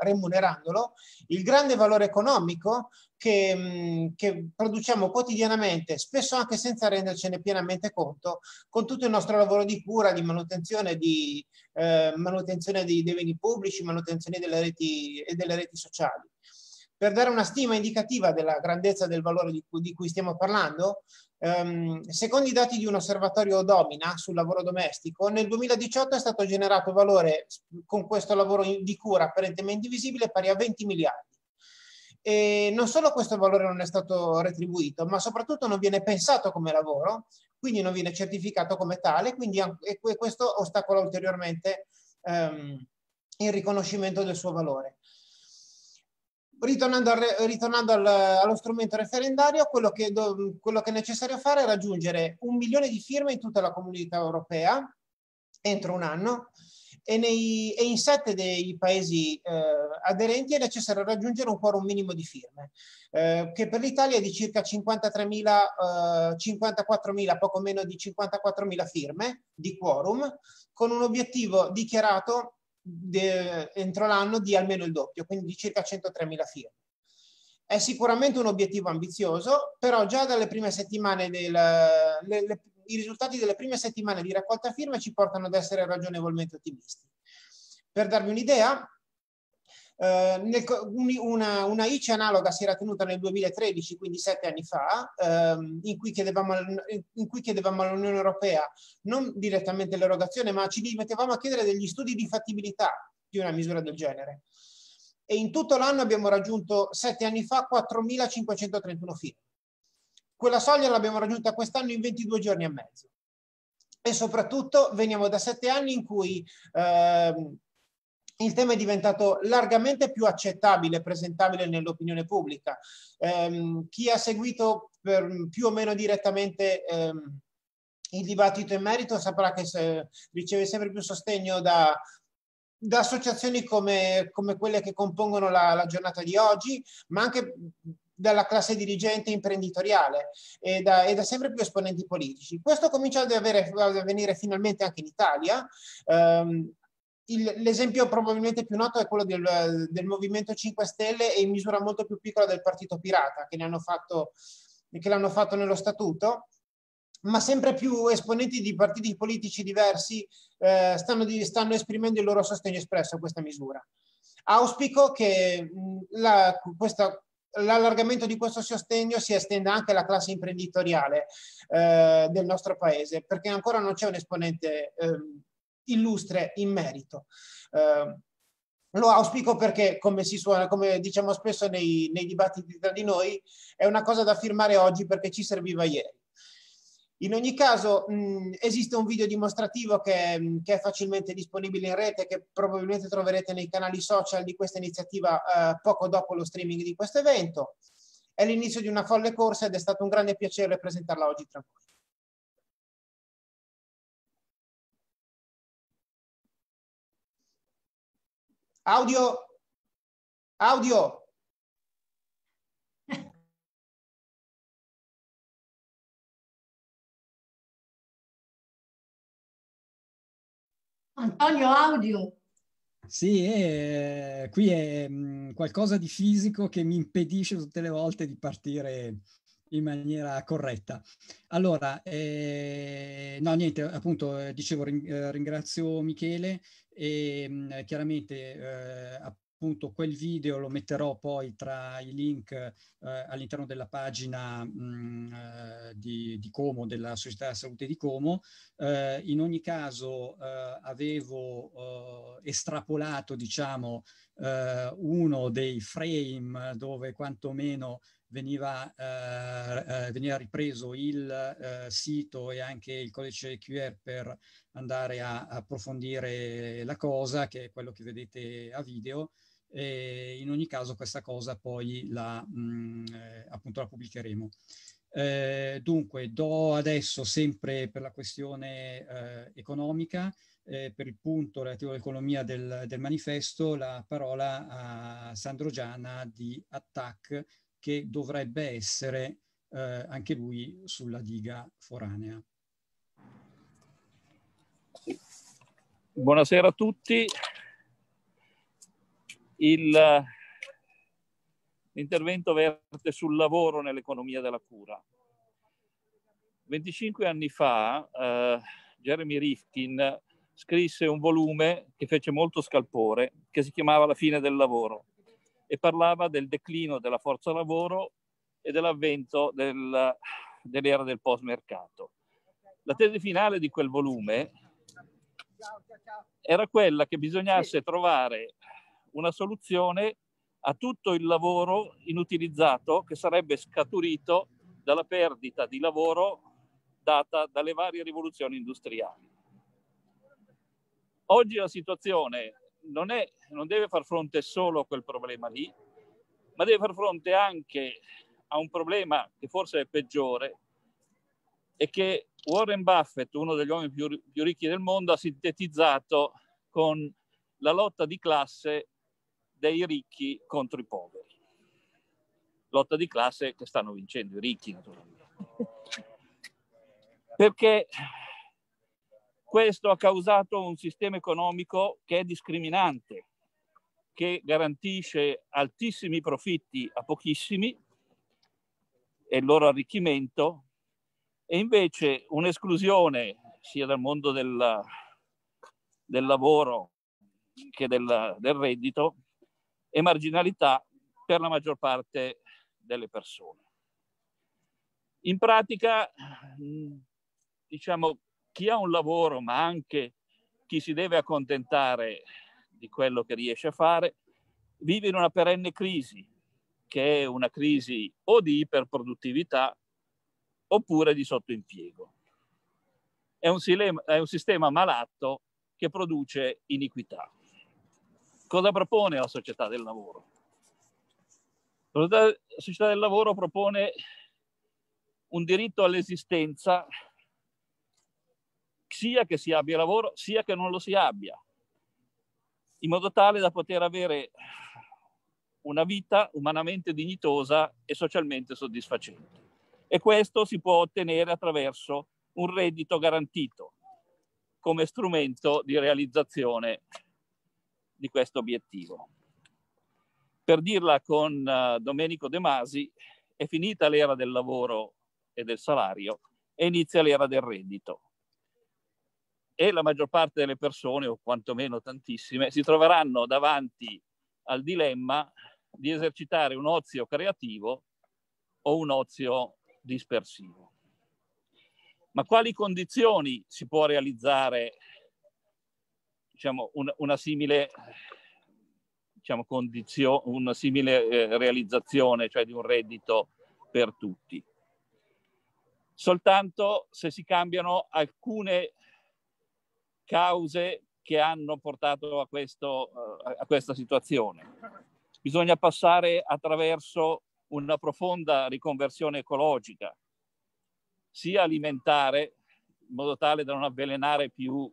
remunerandolo, il grande valore economico che, che, produciamo quotidianamente, spesso anche senza rendercene pienamente conto, con tutto il nostro lavoro di cura, di manutenzione, di, eh, manutenzione dei beni pubblici, manutenzione delle reti e delle reti sociali. Per dare una stima indicativa della grandezza del valore di cui, di cui stiamo parlando, Um, secondo i dati di un osservatorio Domina sul lavoro domestico, nel 2018 è stato generato valore con questo lavoro di cura apparentemente invisibile pari a 20 miliardi. E non solo questo valore non è stato retribuito, ma soprattutto non viene pensato come lavoro, quindi non viene certificato come tale, quindi questo ostacola ulteriormente um, il riconoscimento del suo valore ritornando, al, ritornando al, allo strumento referendario, quello che, do, quello che, è necessario fare è raggiungere un milione di firme in tutta la comunità europea entro un anno e, nei, e in sette dei paesi eh, aderenti è necessario raggiungere un quorum minimo di firme, eh, che per l'Italia è di circa 53.000, eh, 54.000, poco meno di 54.000 firme di quorum, con un obiettivo dichiarato de, entro l'anno di almeno il doppio, quindi di circa 103.000 firme. È sicuramente un obiettivo ambizioso, però già dalle prime settimane del, le, le, i risultati delle prime settimane di raccolta firme ci portano ad essere ragionevolmente ottimisti. Per darvi un'idea, eh, nel, una, una, ICE analoga si era tenuta nel 2013, quindi sette anni fa, ehm, in, cui chiedevamo, all'Unione Europea non direttamente l'erogazione, ma ci mettevamo a chiedere degli studi di fattibilità di una misura del genere. E in tutto l'anno abbiamo raggiunto sette anni fa 4.531 firme. Quella soglia l'abbiamo raggiunta quest'anno in 22 giorni e mezzo. E soprattutto veniamo da sette anni in cui eh, il tema è diventato largamente più accettabile presentabile nell'opinione pubblica. Eh, chi ha seguito per, più o meno direttamente ehm, il dibattito in merito saprà che se, riceve sempre più sostegno da, da associazioni come, come, quelle che compongono la, la, giornata di oggi, ma anche dalla classe dirigente imprenditoriale e da, e da sempre più esponenti politici. Questo comincia ad, avere, ad avvenire finalmente anche in Italia. Um, l'esempio probabilmente più noto è quello del, del, Movimento 5 Stelle e in misura molto più piccola del Partito Pirata che, fatto, che l'hanno fatto nello statuto, ma sempre più esponenti di partiti politici diversi eh, stanno, di, stanno, esprimendo il loro sostegno espresso a questa misura. Auspico che la, questa, l'allargamento di questo sostegno si estenda anche alla classe imprenditoriale eh, del nostro paese, perché ancora non c'è un esponente eh, illustre in merito. Eh, lo auspico perché, come, si suona, come diciamo spesso nei, nei dibattiti tra di noi, è una cosa da firmare oggi perché ci serviva ieri. In ogni caso mh, esiste un video dimostrativo che, che, è facilmente disponibile in rete che probabilmente troverete nei canali social di questa iniziativa eh, poco dopo lo streaming di questo evento. È l'inizio di una folle corsa ed è stato un grande piacere presentarla oggi tra voi. Audio. Audio. Antonio, audio. Sì, eh, qui è mh, mm, qualcosa di fisico che mi impedisce tutte le volte di partire in maniera corretta. Allora, eh, no, niente, appunto, eh, dicevo, ring, eh, ringrazio Michele e mh, chiaramente eh, appunto quel video lo metterò poi tra i link eh, all'interno della pagina mh, mm, eh, di, di, Como, della Società della Salute di Como. Eh, in ogni caso eh, avevo eh, estrapolato, diciamo, uno dei frame dove quantomeno veniva, eh, eh, veniva ripreso il eh, sito e anche il codice QR per andare a, approfondire la cosa, che è quello che vedete a video. E in ogni caso questa cosa poi la, mh, mm, eh, appunto la pubblicheremo. Eh, dunque, do adesso sempre per la questione eh, economica, per il punto relativo all'economia del, del manifesto, la parola a Sandro Giana di Attac che dovrebbe essere eh, anche lui sulla diga foranea. Buonasera a tutti. Il, l'intervento verte sul lavoro nell'economia della cura. 25 anni fa eh, Jeremy Rifkin scrisse un volume che fece molto scalpore, che si chiamava La fine del lavoro e parlava del declino della forza lavoro e dell'avvento del, dell'era del post-mercato. La tesi finale di quel volume era quella che bisognasse trovare una soluzione a tutto il lavoro inutilizzato che sarebbe scaturito dalla perdita di lavoro data dalle varie rivoluzioni industriali. Oggi la situazione non, è, non deve far fronte solo a quel problema lì, ma deve far fronte anche a un problema che forse è peggiore e che Warren Buffett, uno degli uomini più, più ricchi del mondo, ha sintetizzato con la lotta di classe dei ricchi contro i poveri. Lotta di classe che stanno vincendo i ricchi, naturalmente. Perché questo ha causato un sistema economico che è discriminante, che garantisce altissimi profitti a pochissimi e il loro arricchimento e invece un'esclusione sia dal mondo del, del lavoro che del, del reddito e marginalità per la maggior parte delle persone. In pratica, diciamo, chi ha un lavoro, ma anche chi si deve accontentare di quello che riesce a fare, vive in una perenne crisi, che è una crisi o di iperproduttività oppure di sottoimpiego. È un, silema, è un sistema malato che produce iniquità. Cosa propone la società del lavoro? La società del lavoro propone un diritto all'esistenza sia che si abbia lavoro, sia che non lo si abbia, in modo tale da poter avere una vita umanamente dignitosa e socialmente soddisfacente. E questo si può ottenere attraverso un reddito garantito come strumento di realizzazione di questo obiettivo. Per dirla con uh, Domenico De Masi, è finita l'era del lavoro e del salario e inizia l'era del reddito e la maggior parte delle persone, o quantomeno tantissime, si troveranno davanti al dilemma di esercitare un ozio creativo o un ozio dispersivo. Ma quali condizioni si può realizzare diciamo, una, una simile, diciamo, condizio, una simile eh, realizzazione, cioè di un reddito per tutti? Soltanto se si cambiano alcune cause che hanno portato a, questo, eh, a questa situazione. Bisogna passare attraverso una profonda riconversione ecologica, sia alimentare, in modo tale da non avvelenare più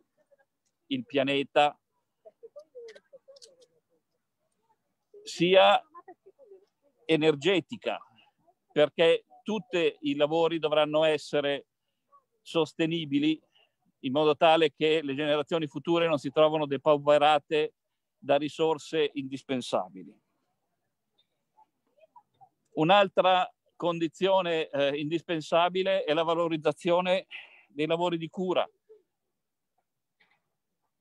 il pianeta, sia energetica, perché tutti i lavori dovranno essere sostenibili in modo tale che le generazioni future non si trovano depauperate da risorse indispensabili. Un'altra condizione eh, indispensabile è la valorizzazione dei lavori di cura.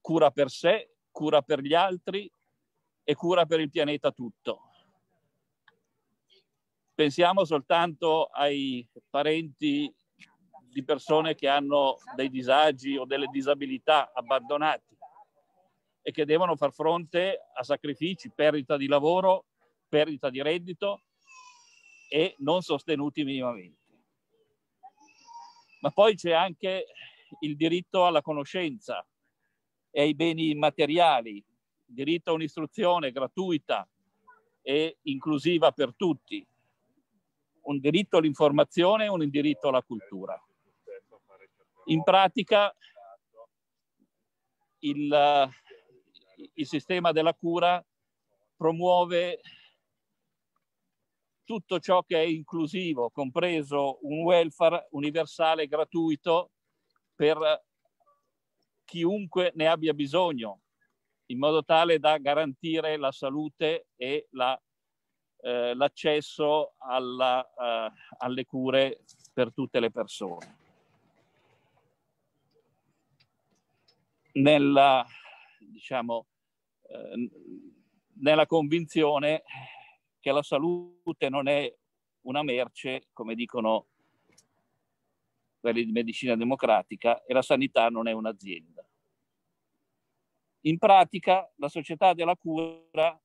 Cura per sé, cura per gli altri e cura per il pianeta tutto. Pensiamo soltanto ai parenti di persone che hanno dei disagi o delle disabilità abbandonati e che devono far fronte a sacrifici, perdita di lavoro, perdita di reddito e non sostenuti minimamente. Ma poi c'è anche il diritto alla conoscenza e ai beni immateriali, diritto a un'istruzione gratuita e inclusiva per tutti, un diritto all'informazione e un diritto alla cultura. In pratica il, il sistema della cura promuove tutto ciò che è inclusivo, compreso un welfare universale gratuito per chiunque ne abbia bisogno, in modo tale da garantire la salute e la, eh, l'accesso alla, uh, alle cure per tutte le persone. Nella, diciamo, eh, nella convinzione che la salute non è una merce, come dicono quelli di medicina democratica, e la sanità non è un'azienda. In pratica la società della cura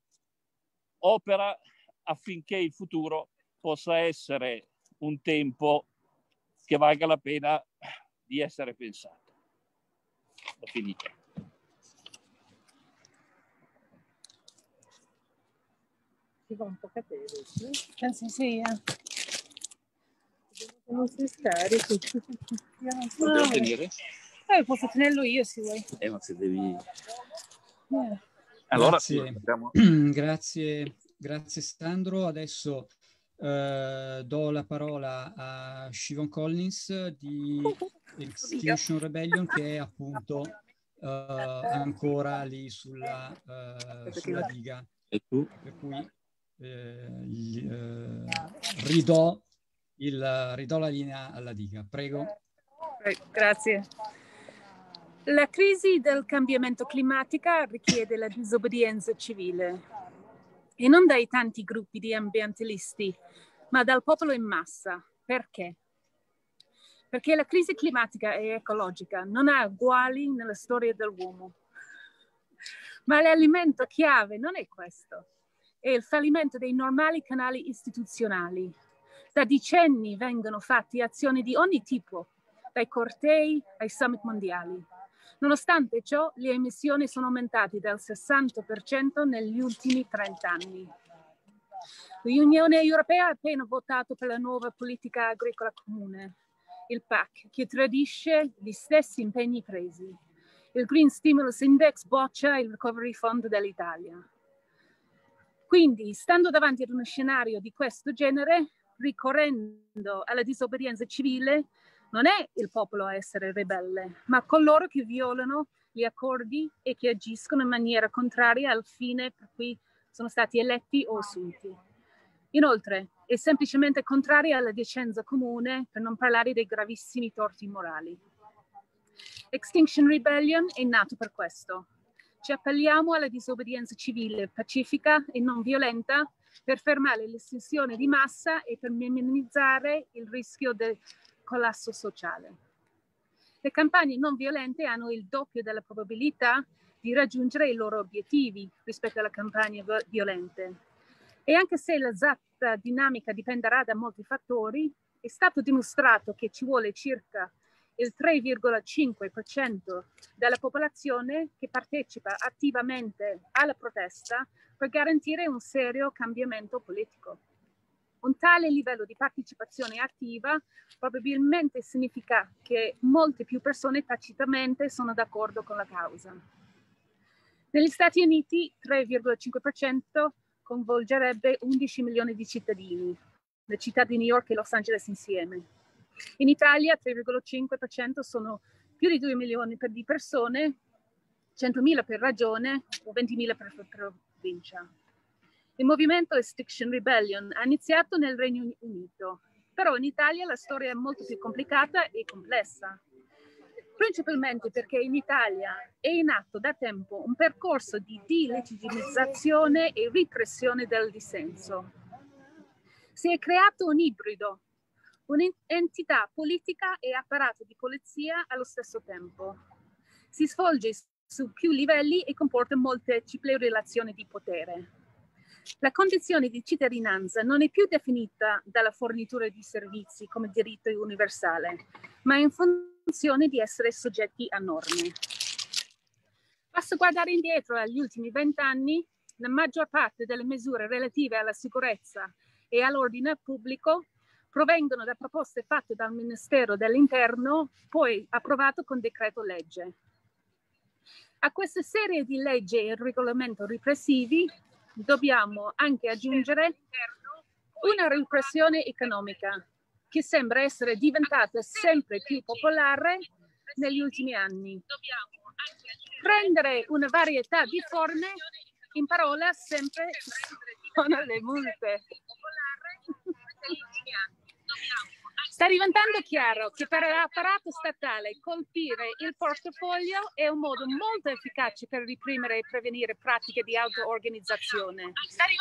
opera affinché il futuro possa essere un tempo che valga la pena di essere pensato. Ho finito. si va un po' cadere. Penso sì, eh. Non si non so. Devo tenere? Eh, posso tenerlo io se vuoi. Eh, ma se devi... Eh. Allora, grazie. abbiamo... grazie, grazie Sandro. Adesso eh, do la parola a Siobhan Collins di Extinction Rebellion che è appunto eh, ancora lì sulla, eh, sulla diga. E tu? Per cui eh, gli, eh, ridò, il, ridò la linea alla diga. Prego. Grazie. La crisi del cambiamento climatico richiede la disobbedienza civile e non dai tanti gruppi di ambientalisti, ma dal popolo in massa. Perché? Perché la crisi climatica e ecologica non ha uguali nella storia dell'uomo. Ma l'alimento chiave non è questo, è il fallimento dei normali canali istituzionali. Da decenni vengono fatte azioni di ogni tipo, dai cortei ai summit mondiali. Nonostante ciò, le emissioni sono aumentate del 60% negli ultimi 30 anni. L'Unione Europea ha appena votato per la nuova politica agricola comune, il PAC, che tradisce gli stessi impegni presi. Il Green Stimulus Index boccia il Recovery Fund dell'Italia. Quindi, stando davanti ad uno scenario di questo genere, ricorrendo alla disobbedienza civile, non è il popolo a essere ribelle, ma coloro che violano gli accordi e che agiscono in maniera contraria al fine per cui sono stati eletti o assunti. Inoltre, è semplicemente contraria alla decenza comune, per non parlare dei gravissimi torti morali. Extinction Rebellion è nato per questo. Ci appelliamo alla disobbedienza civile, pacifica e non violenta per fermare l'estinzione di massa e per minimizzare il rischio del collasso sociale. Le campagne non violente hanno il doppio della probabilità di raggiungere i loro obiettivi rispetto alle campagne violente. E anche se l'esatta dinamica dipenderà da molti fattori, è stato dimostrato che ci vuole circa il 3,5% della popolazione che partecipa attivamente alla protesta per garantire un serio cambiamento politico. Un tale livello di partecipazione attiva probabilmente significa che molte più persone tacitamente sono d'accordo con la causa. Negli Stati Uniti 3,5% coinvolgerebbe 11 milioni di cittadini, le città di New York e Los Angeles insieme. In Italia 3,5% sono più di 2 milioni di persone, 100.000 per regione o 20.000 per provincia. Il movimento Extinction Rebellion ha iniziato nel Regno Unito, però in Italia la storia è molto più complicata e complessa. principalmente perché in Italia è in atto da tempo un percorso di delegittimizzazione e repressione del dissenso. Si è creato un ibrido, un'entità politica e apparato di polizia allo stesso tempo. Si svolge su più livelli e comporta multiple relazioni di potere. La condizione di cittadinanza non è più definita dalla fornitura di servizi come diritto universale, ma in funzione di essere soggetti a norme. Basta guardare indietro agli ultimi vent'anni, la maggior parte delle misure relative alla sicurezza e all'ordine pubblico provengono da proposte fatte dal Ministero dell'Interno, poi approvato con decreto legge. A questa serie di leggi e regolamenti repressivi dobbiamo anche aggiungere una repressione economica che sembra essere diventata sempre più popolare negli ultimi anni. Prendere una varietà di forme, in parola sempre sono le multe. Sta diventando chiaro che per l'apparato statale colpire il portafoglio è un modo molto efficace per reprimere e prevenire pratiche di auto-organizzazione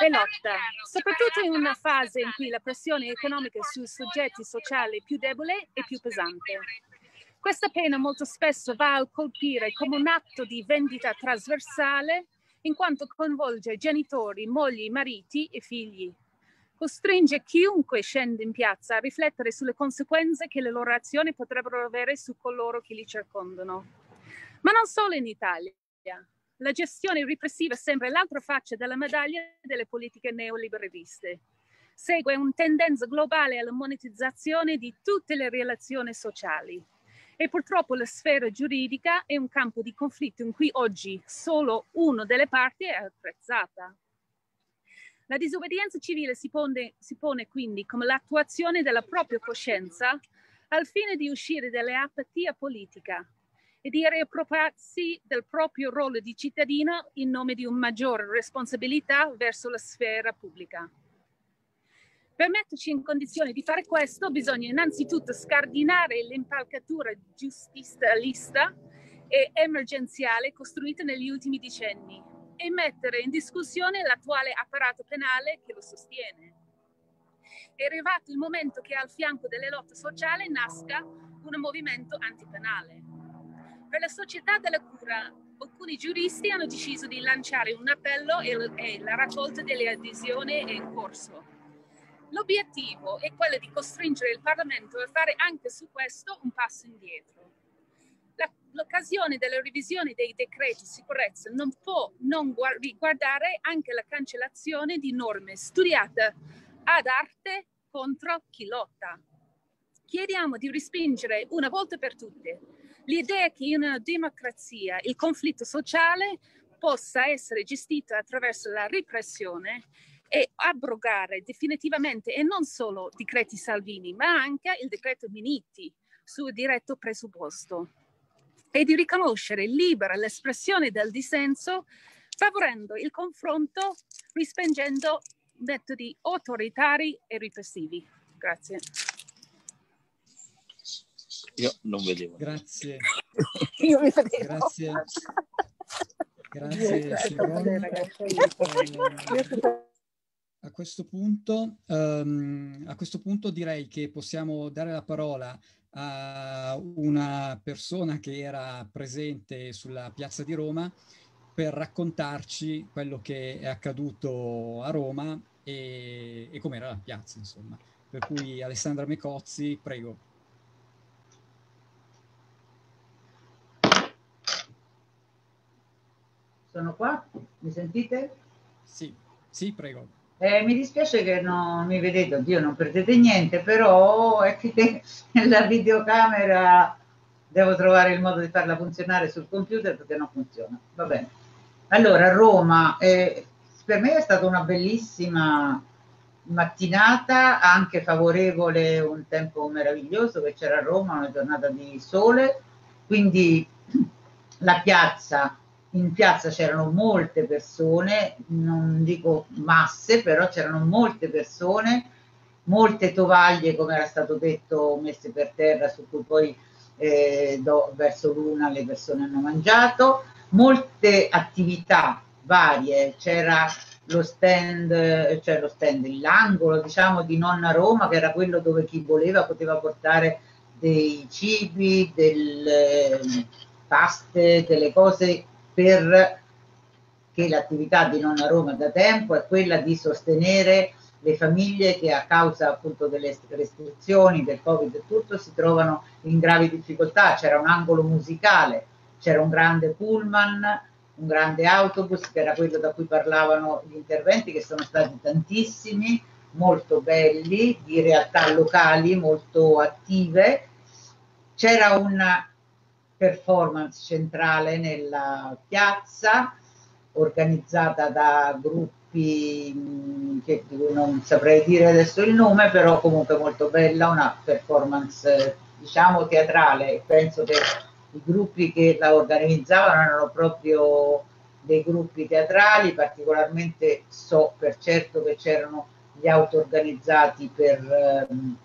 e lotta, soprattutto in una fase in cui la pressione economica sui soggetti sociali è più debole e più pesante. Questa pena molto spesso va a colpire come un atto di vendita trasversale in quanto coinvolge genitori, mogli, mariti e figli costringe chiunque scende in piazza a riflettere sulle conseguenze che le loro azioni potrebbero avere su coloro che li circondano. Ma non solo in Italia. La gestione repressiva è sempre l'altra faccia della medaglia delle politiche neoliberiste. Segue una tendenza globale alla monetizzazione di tutte le relazioni sociali. E purtroppo la sfera giuridica è un campo di conflitto in cui oggi solo una delle parti è attrezzata. La disobbedienza civile si pone, si pone quindi come l'attuazione della propria coscienza al fine di uscire dall'apatia politica e di riappropriarsi del proprio ruolo di cittadino in nome di una maggiore responsabilità verso la sfera pubblica. Per metterci in condizione di fare questo bisogna innanzitutto scardinare l'impalcatura giustizialista e emergenziale costruita negli ultimi decenni e mettere in discussione l'attuale apparato penale che lo sostiene. È arrivato il momento che al fianco delle lotte sociali nasca un movimento antipenale. Per la società della cura, alcuni giuristi hanno deciso di lanciare un appello e la raccolta delle adesioni è in corso. L'obiettivo è quello di costringere il Parlamento a fare anche su questo un passo indietro l'occasione della revisione dei decreti sicurezza non può non riguardare anche la cancellazione di norme studiate ad arte contro chi lotta. Chiediamo di respingere una volta per tutte l'idea che in una democrazia il conflitto sociale possa essere gestito attraverso la repressione e abrogare definitivamente e non solo decreti Salvini, ma anche il decreto Miniti su diretto presupposto e di riconoscere libera l'espressione del dissenso, favorendo il confronto, rispingendo metodi autoritari e repressivi. Grazie. Io non vedevo. Grazie. Io mi vedevo. Grazie. Grazie Sharon. A questo, punto, um, a questo punto direi che possiamo dare la parola a una persona che era presente sulla piazza di Roma per raccontarci quello che è accaduto a Roma e, e com'era la piazza, insomma. Per cui Alessandra Mecozzi, prego. Sono qua? Mi sentite? Sì, sì, prego. Eh, mi dispiace che non mi vedete, oddio non perdete niente, però è che la videocamera devo trovare il modo di farla funzionare sul computer perché non funziona. Va bene. Allora, Roma, eh, per me è stata una bellissima mattinata, anche favorevole, un tempo meraviglioso che c'era a Roma, una giornata di sole, quindi la piazza in piazza c'erano molte persone, non dico masse, però c'erano molte persone, molte tovaglie, come era stato detto, messe per terra, su cui poi eh, do, verso l'una le persone hanno mangiato, molte attività varie, c'era lo stand, cioè lo stand, l'angolo diciamo di Nonna Roma che era quello dove chi voleva poteva portare dei cibi, delle paste, delle cose per che l'attività di Nonna Roma da tempo è quella di sostenere le famiglie che a causa appunto delle restrizioni, del Covid e tutto si trovano in gravi difficoltà. C'era un angolo musicale, c'era un grande pullman, un grande autobus che era quello da cui parlavano gli interventi che sono stati tantissimi, molto belli, di realtà locali molto attive. C'era una performance centrale nella piazza organizzata da gruppi che non saprei dire adesso il nome, però comunque molto bella, una performance diciamo teatrale. Penso che i gruppi che la organizzavano erano proprio dei gruppi teatrali, particolarmente so per certo che c'erano gli auto organizzati per ehm,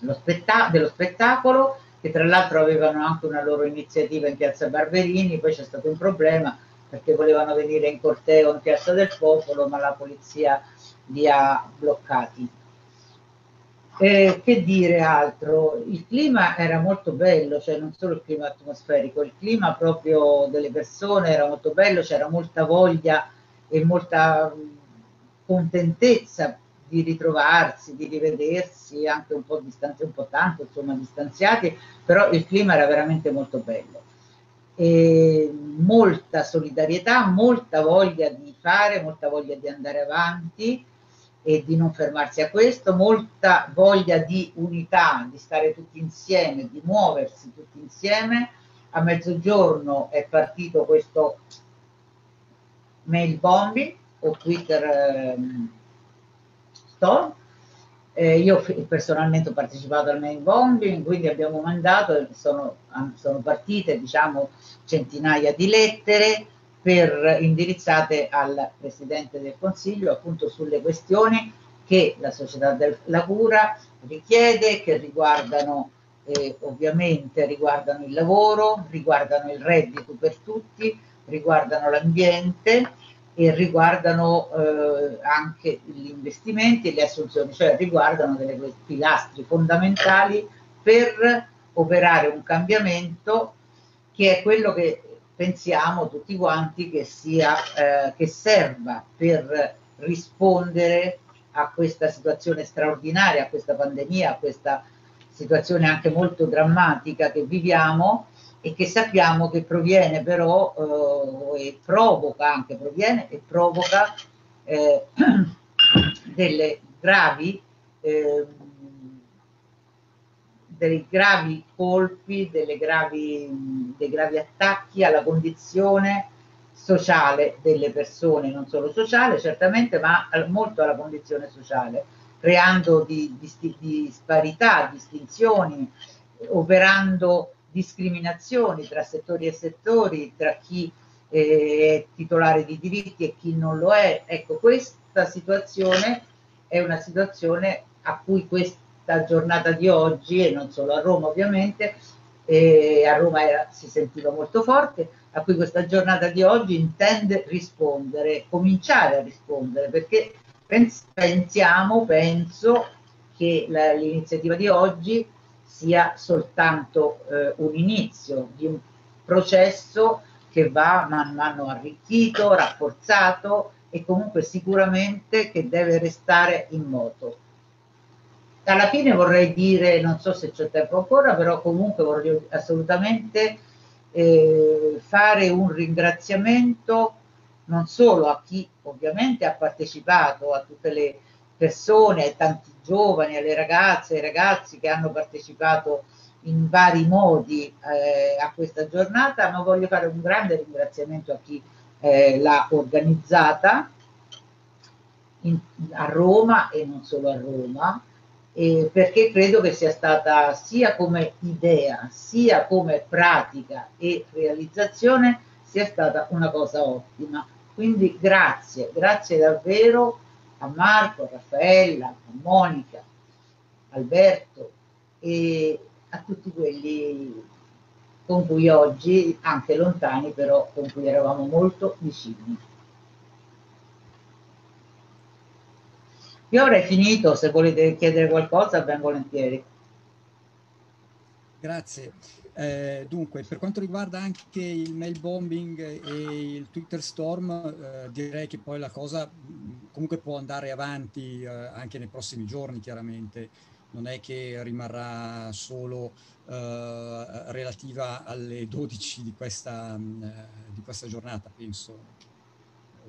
lo spetta- dello spettacolo, che tra l'altro avevano anche una loro iniziativa in piazza Barberini, poi c'è stato un problema perché volevano venire in corteo in piazza del popolo, ma la polizia li ha bloccati. Eh, che dire altro? Il clima era molto bello, cioè non solo il clima atmosferico, il clima proprio delle persone era molto bello, c'era molta voglia e molta contentezza di ritrovarsi, di rivedersi, anche un po' distanti, un po' tanto, insomma, distanziati, però il clima era veramente molto bello. E molta solidarietà, molta voglia di fare, molta voglia di andare avanti e di non fermarsi a questo, molta voglia di unità, di stare tutti insieme, di muoversi tutti insieme. A mezzogiorno è partito questo mail bombing o Twitter ehm, Store. Eh, io personalmente ho partecipato al mail bombing, quindi abbiamo mandato, sono, sono partite diciamo centinaia di lettere per, indirizzate al Presidente del Consiglio appunto sulle questioni che la società della cura richiede, che riguardano eh, ovviamente riguardano il lavoro, riguardano il reddito per tutti, riguardano l'ambiente e riguardano eh, anche gli investimenti e le assunzioni, cioè riguardano delle pilastri fondamentali per operare un cambiamento che è quello che pensiamo tutti quanti che sia eh, che serva per rispondere a questa situazione straordinaria, a questa pandemia, a questa situazione anche molto drammatica che viviamo e che sappiamo che proviene però eh, e provoca anche proviene e provoca eh, delle gravi eh, dei gravi colpi, gravi, dei gravi attacchi alla condizione sociale delle persone, non solo sociale certamente, ma molto alla condizione sociale, creando di, di, di disparità, distinzioni, operando discriminazioni tra settori e settori, tra chi è titolare di diritti e chi non lo è. Ecco, questa situazione è una situazione a cui questa giornata di oggi, e non solo a Roma ovviamente, e a Roma era, si sentiva molto forte, a cui questa giornata di oggi intende rispondere, cominciare a rispondere, perché pensiamo, penso che l'iniziativa di oggi sia soltanto eh, un inizio di un processo che va man mano arricchito, rafforzato e comunque sicuramente che deve restare in moto. Alla fine vorrei dire, non so se c'è tempo ancora, però comunque voglio assolutamente eh, fare un ringraziamento non solo a chi ovviamente ha partecipato, a tutte le persone, ai tanti giovani, alle ragazze, ai ragazzi che hanno partecipato in vari modi eh, a questa giornata, ma voglio fare un grande ringraziamento a chi eh, l'ha organizzata in, a Roma e non solo a Roma, eh, perché credo che sia stata sia come idea, sia come pratica e realizzazione, sia stata una cosa ottima. Quindi grazie, grazie davvero a Marco, a Raffaella, a Monica, Alberto e a tutti quelli con cui oggi, anche lontani, però con cui eravamo molto vicini. Io avrei finito, se volete chiedere qualcosa ben volentieri. Grazie. Eh, dunque, per quanto riguarda anche il mail bombing e il Twitter storm, eh, direi che poi la cosa comunque può andare avanti eh, anche nei prossimi giorni, chiaramente. Non è che rimarrà solo eh, relativa alle 12 di questa, eh, di questa giornata, penso.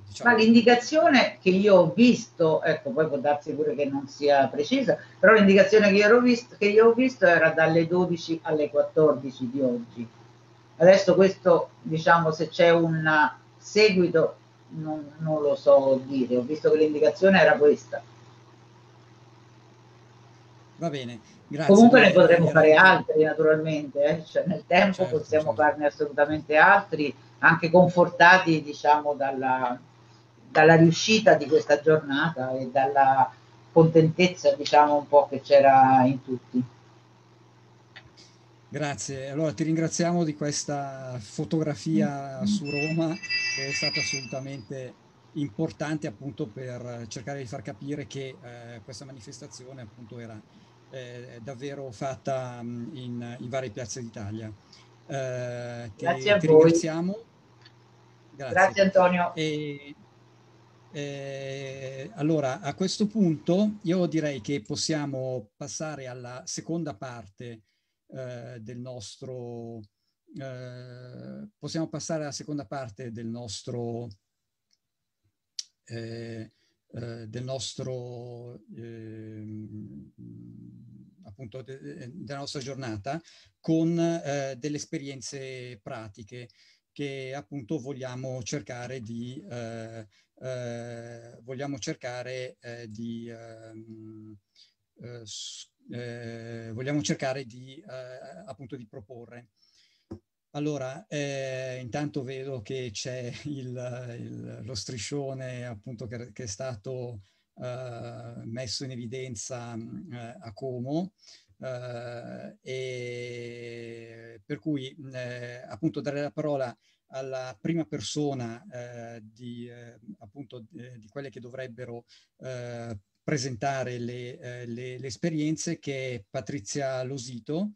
Diciamo. Ma l'indicazione che io ho visto, ecco, poi può darsi pure che non sia precisa, però l'indicazione che io, visto, che io ho visto era dalle 12 alle 14 di oggi. Adesso questo, diciamo, se c'è un seguito, non, non lo so dire, ho visto che l'indicazione era questa. Va bene, grazie. Comunque ne potremo fare altri naturalmente, eh? cioè, nel tempo certo, possiamo certo. farne assolutamente altri, anche confortati diciamo dalla, dalla riuscita di questa giornata e dalla contentezza diciamo un po' che c'era in tutti. Grazie, allora ti ringraziamo di questa fotografia su Roma che è stata assolutamente importante appunto per cercare di far capire che eh, questa manifestazione appunto era eh, davvero fatta in, in, varie piazze d'Italia. Eh, ti, Grazie a ti voi. ringraziamo. Grazie. Grazie Antonio. E, eh, allora, a questo punto io direi che possiamo passare alla seconda parte eh, del nostro... Eh, possiamo passare alla seconda parte del nostro... Eh, eh, del nostro ehm, appunto de, della nostra giornata con eh, delle esperienze pratiche che appunto vogliamo cercare di eh, eh, vogliamo cercare eh, di ehm, eh, eh, vogliamo cercare di eh, appunto di proporre. Allora, intanto vedo che c'è lo striscione appunto che, che è stato messo in evidenza a Como, Uh, e per cui eh, appunto dare la parola alla prima persona eh, di, eh, appunto, eh, di quelle che dovrebbero eh, presentare le, eh, le, le, esperienze, che è Patrizia Losito,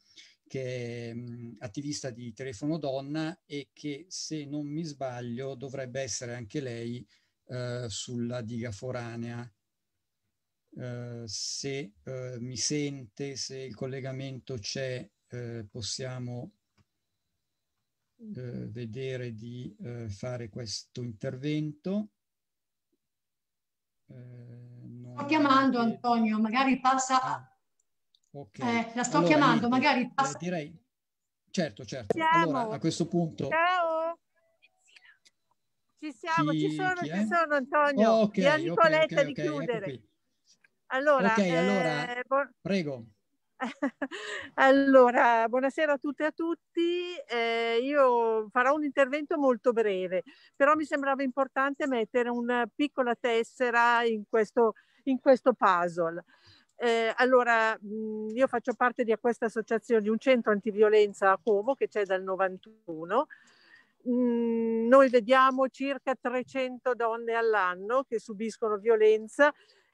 che è mh, attivista di Telefono Donna e che, se non mi sbaglio, dovrebbe essere anche lei eh, sulla diga foranea. se mi sente, se il collegamento c'è, possiamo eh, vedere di eh, fare questo intervento. Eh, sto chiamando. Antonio, magari passa... Ah, okay. la sto allora, chiamando, niente, magari passa... direi... Certo, certo. Siamo. Allora, a questo punto... Ciao! Ci siamo, chi, ci sono, ci sono Antonio. Oh, okay, Nicoletta okay, di chiudere. Allora, ok, allora, eh, prego. allora, buonasera a tutte e a tutti. Eh, io farò un intervento molto breve, però mi sembrava importante mettere una piccola tessera in questo, in questo puzzle. Eh, allora, mh, io faccio parte di questa associazione, di un centro antiviolenza a Como che c'è dal 91. Mm, noi vediamo circa 300 donne all'anno che subiscono violenza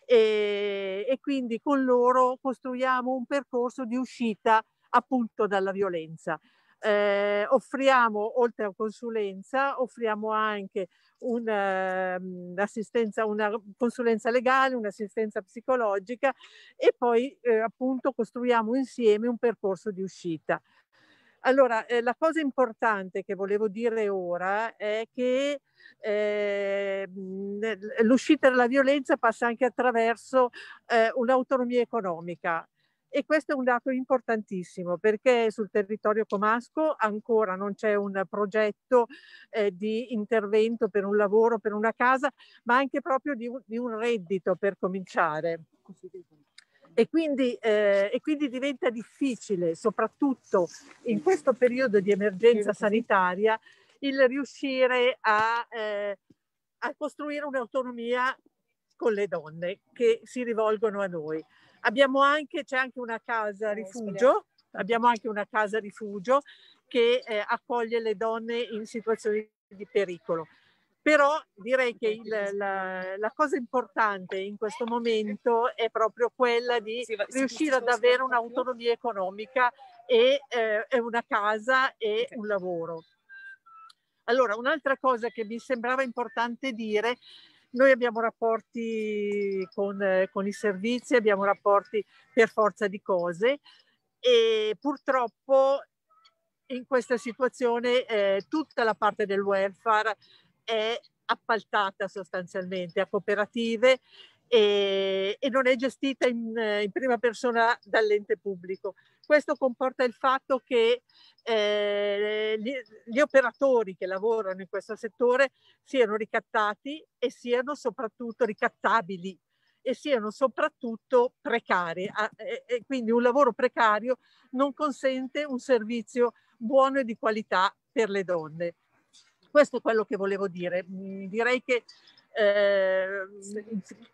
e, e quindi con loro costruiamo un percorso di uscita appunto dalla violenza. Eh, offriamo oltre a consulenza, offriamo anche un'assistenza, ehm, una consulenza legale, un'assistenza psicologica e poi eh, appunto costruiamo insieme un percorso di uscita. Allora, eh, la cosa importante che volevo dire ora è che eh, l'uscita dalla violenza passa anche attraverso eh, un'autonomia economica. E questo è un dato importantissimo perché sul territorio comasco ancora non c'è un progetto eh, di intervento per un lavoro, per una casa, ma anche proprio di un, di un reddito per cominciare. E quindi, eh, e quindi, diventa difficile, soprattutto in questo periodo di emergenza sanitaria, il riuscire a, eh, a costruire un'autonomia con le donne che si rivolgono a noi. Abbiamo anche, c'è anche una casa rifugio abbiamo anche una casa rifugio che eh, accoglie le donne in situazioni di pericolo. Però direi che il, la, la, cosa importante in questo momento è proprio quella di riuscire ad avere un'autonomia economica e eh, una casa e un lavoro. Allora, un'altra cosa che mi sembrava importante dire, noi abbiamo rapporti con, eh, con i servizi, abbiamo rapporti per forza di cose e purtroppo in questa situazione eh, tutta la parte del welfare è appaltata sostanzialmente a cooperative e, e non è gestita in, in, prima persona dall'ente pubblico. Questo comporta il fatto che eh, gli, gli, operatori che lavorano in questo settore siano ricattati e siano soprattutto ricattabili e siano soprattutto precari. E, e quindi un lavoro precario non consente un servizio buono e di qualità per le donne. Questo è quello che volevo dire. Mm, direi che eh,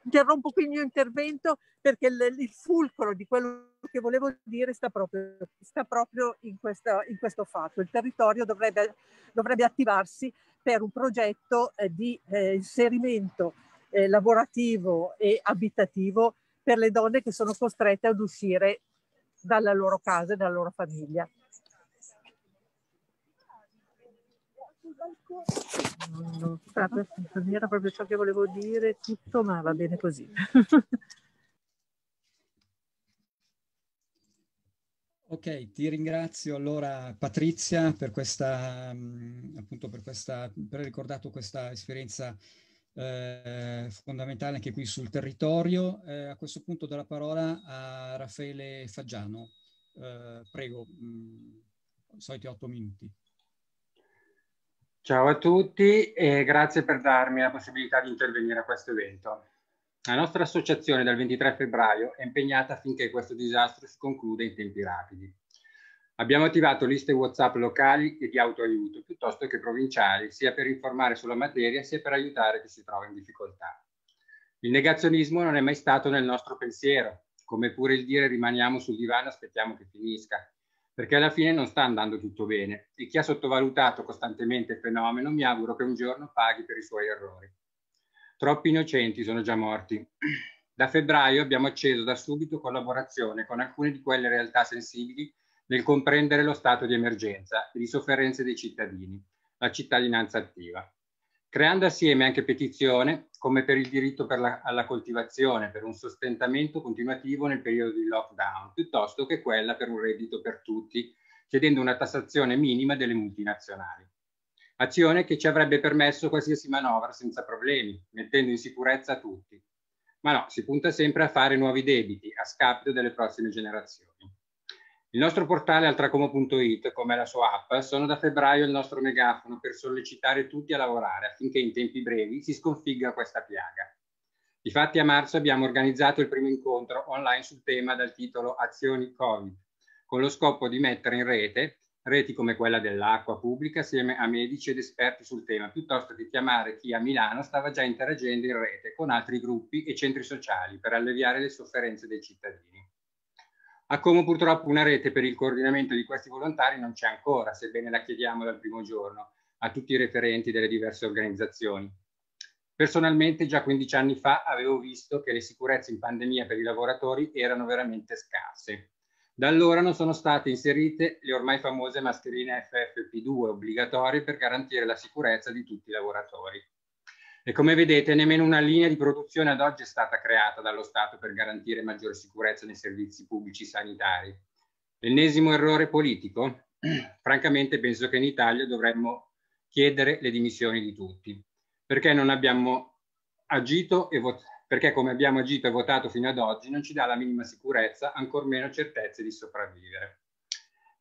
interrompo qui il mio intervento perché il, il, fulcro di quello che volevo dire sta proprio, sta proprio in, questa, in, questo fatto. Il territorio dovrebbe, dovrebbe attivarsi per un progetto eh, di eh, inserimento eh, lavorativo e abitativo per le donne che sono costrette ad uscire dalla loro casa e dalla loro famiglia. Non, proprio, non era proprio ciò che volevo dire tutto, ma va bene così. Ok, ti ringrazio allora Patrizia per questa, mm, appunto per questa, per aver ricordato questa esperienza eh, fondamentale anche qui sul territorio. Eh, a questo punto do la parola a Raffaele Faggiano. Eh, prego, mh, mm, soliti otto minuti. Ciao a tutti e grazie per darmi la possibilità di intervenire a questo evento. La nostra associazione dal 23 febbraio è impegnata affinché questo disastro si concluda in tempi rapidi. Abbiamo attivato liste WhatsApp locali e di autoaiuto piuttosto che provinciali, sia per informare sulla materia sia per aiutare chi si trova in difficoltà. Il negazionismo non è mai stato nel nostro pensiero, come pure il dire rimaniamo sul divano e aspettiamo che finisca perché alla fine non sta andando tutto bene e chi ha sottovalutato costantemente il fenomeno mi auguro che un giorno paghi per i suoi errori. Troppi innocenti sono già morti. Da febbraio abbiamo acceso da subito collaborazione con alcune di quelle realtà sensibili nel comprendere lo stato di emergenza e di sofferenze dei cittadini, la cittadinanza attiva creando assieme anche petizione come per il diritto per la, alla coltivazione, per un sostentamento continuativo nel periodo di lockdown, piuttosto che quella per un reddito per tutti, chiedendo una tassazione minima delle multinazionali. Azione che ci avrebbe permesso qualsiasi manovra senza problemi, mettendo in sicurezza tutti. Ma no, si punta sempre a fare nuovi debiti a scapito delle prossime generazioni. Il nostro portale altracomo.it, come la sua app, sono da febbraio il nostro megafono per sollecitare tutti a lavorare affinché in tempi brevi si sconfigga questa piaga. Difatti a marzo abbiamo organizzato il primo incontro online sul tema dal titolo Azioni Covid, con lo scopo di mettere in rete reti come quella dell'acqua pubblica assieme a medici ed esperti sul tema, piuttosto che chiamare chi a Milano stava già interagendo in rete con altri gruppi e centri sociali per alleviare le sofferenze dei cittadini. A Como purtroppo una rete per il coordinamento di questi volontari non c'è ancora, sebbene la chiediamo dal primo giorno a tutti i referenti delle diverse organizzazioni. Personalmente già 15 anni fa avevo visto che le sicurezze in pandemia per i lavoratori erano veramente scarse. Da allora non sono state inserite le ormai famose mascherine FFP2 obbligatorie per garantire la sicurezza di tutti i lavoratori. E come vedete nemmeno una linea di produzione ad oggi è stata creata dallo Stato per garantire maggiore sicurezza nei servizi pubblici sanitari. L'ennesimo errore politico? Francamente penso che in Italia dovremmo chiedere le dimissioni di tutti, perché non abbiamo agito e votato perché come abbiamo agito e votato fino ad oggi non ci dà la minima sicurezza, ancor meno certezze di sopravvivere.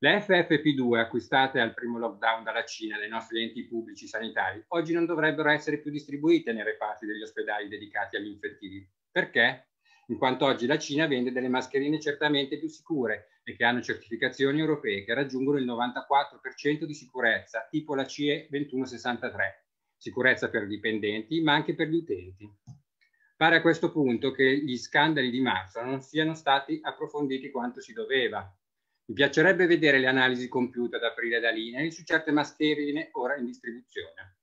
Le FFP2 acquistate al primo lockdown dalla Cina dai nostri enti pubblici sanitari oggi non dovrebbero essere più distribuite nei reparti degli ospedali dedicati agli infettivi. Perché? In quanto oggi la Cina vende delle mascherine certamente più sicure e che hanno certificazioni europee che raggiungono il 94% di sicurezza, tipo la CE 2163, sicurezza per dipendenti ma anche per gli utenti. Pare a questo punto che gli scandali di marzo non siano stati approfonditi quanto si doveva Mi piacerebbe vedere le analisi compiute ad aprile da Linea su certe mascherine ora in distribuzione.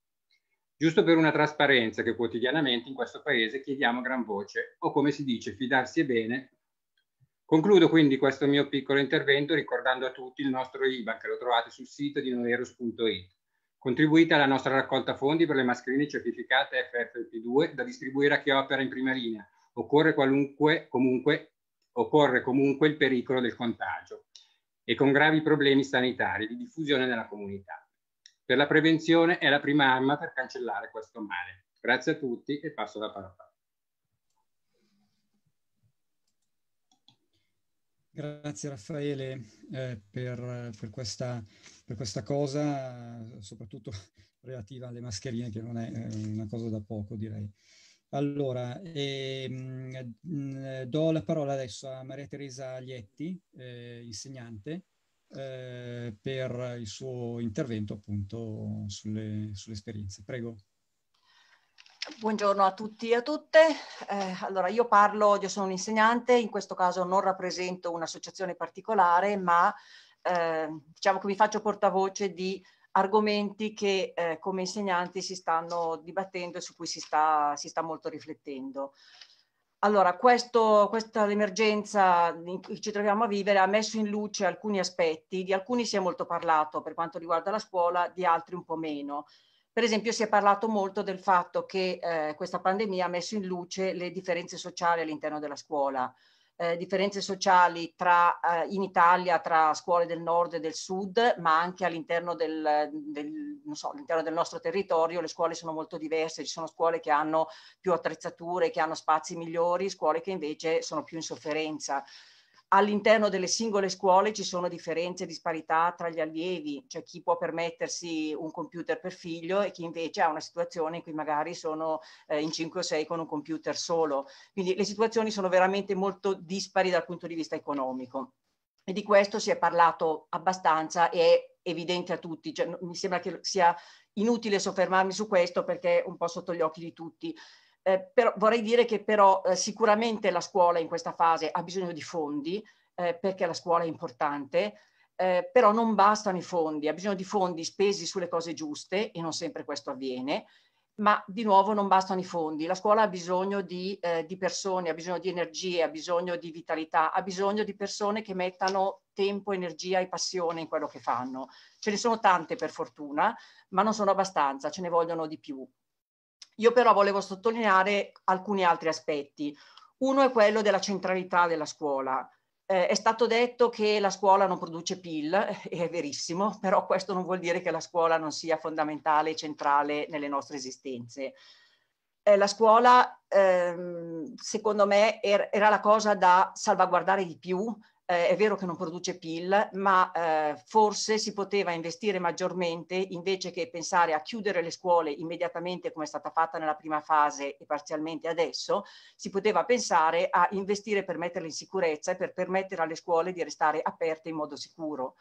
Giusto per una trasparenza che quotidianamente in questo paese chiediamo a gran voce, o come si dice, fidarsi è bene. Concludo quindi questo mio piccolo intervento ricordando a tutti il nostro IBAN che lo trovate sul sito di noverus.it. Contribuite alla nostra raccolta fondi per le mascherine certificate FFP2 da distribuire a chi opera in prima linea. Occorre, comunque, occorre comunque il pericolo del contagio e con gravi problemi sanitari di diffusione nella comunità. Per la prevenzione è la prima arma per cancellare questo male. Grazie a tutti e passo la parola. Grazie Raffaele eh, per, per, questa, per, questa, cosa, soprattutto relativa alle mascherine, che non è eh, una cosa da poco direi. Allora, ehm, do la parola adesso a Maria Teresa Lietti, eh, insegnante, eh, per il suo intervento appunto sulle, sulle esperienze. Prego. Buongiorno a tutti e a tutte. Eh, allora, io parlo, io sono un insegnante, in questo caso non rappresento un'associazione particolare, ma eh, diciamo che mi faccio portavoce di argomenti che eh, come insegnanti si stanno dibattendo e su cui si sta, si sta molto riflettendo. Allora, questo, questa emergenza in cui ci troviamo a vivere ha messo in luce alcuni aspetti, di alcuni si è molto parlato per quanto riguarda la scuola, di altri un po' meno. Per esempio si è parlato molto del fatto che eh, questa pandemia ha messo in luce le differenze sociali all'interno della scuola eh, differenze sociali tra, eh, in Italia tra scuole del nord e del sud, ma anche all'interno del, del, so, all'interno del nostro territorio le scuole sono molto diverse, ci sono scuole che hanno più attrezzature, che hanno spazi migliori, scuole che invece sono più in sofferenza all'interno delle singole scuole ci sono differenze e disparità tra gli allievi, cioè chi può permettersi un computer per figlio e chi invece ha una situazione in cui magari sono eh, in 5 o 6 con un computer solo. Quindi le situazioni sono veramente molto dispari dal punto di vista economico. E di questo si è parlato abbastanza e è evidente a tutti, cioè, mi sembra che sia inutile soffermarmi su questo perché è un po' sotto gli occhi di tutti. Eh, però, vorrei dire che però eh, sicuramente la scuola in questa fase ha bisogno di fondi eh, perché la scuola è importante, eh, però non bastano i fondi, ha bisogno di fondi spesi sulle cose giuste e non sempre questo avviene, ma di nuovo non bastano i fondi. La scuola ha bisogno di, eh, di persone, ha bisogno di energie, ha bisogno di vitalità, ha bisogno di persone che mettano tempo, energia e passione in quello che fanno. Ce ne sono tante per fortuna, ma non sono abbastanza, ce ne vogliono di più. Io però volevo sottolineare alcuni altri aspetti. Uno è quello della centralità della scuola. Eh, è stato detto che la scuola non produce PIL, è verissimo, però questo non vuol dire che la scuola non sia fondamentale e centrale nelle nostre esistenze. Eh, la scuola, ehm, secondo me, er era la cosa da salvaguardare di più eh, è vero che non produce PIL, ma eh, forse si poteva investire maggiormente invece che pensare a chiudere le scuole immediatamente come è stata fatta nella prima fase e parzialmente adesso, si poteva pensare a investire per metterle in sicurezza e per permettere alle scuole di restare aperte in modo sicuro.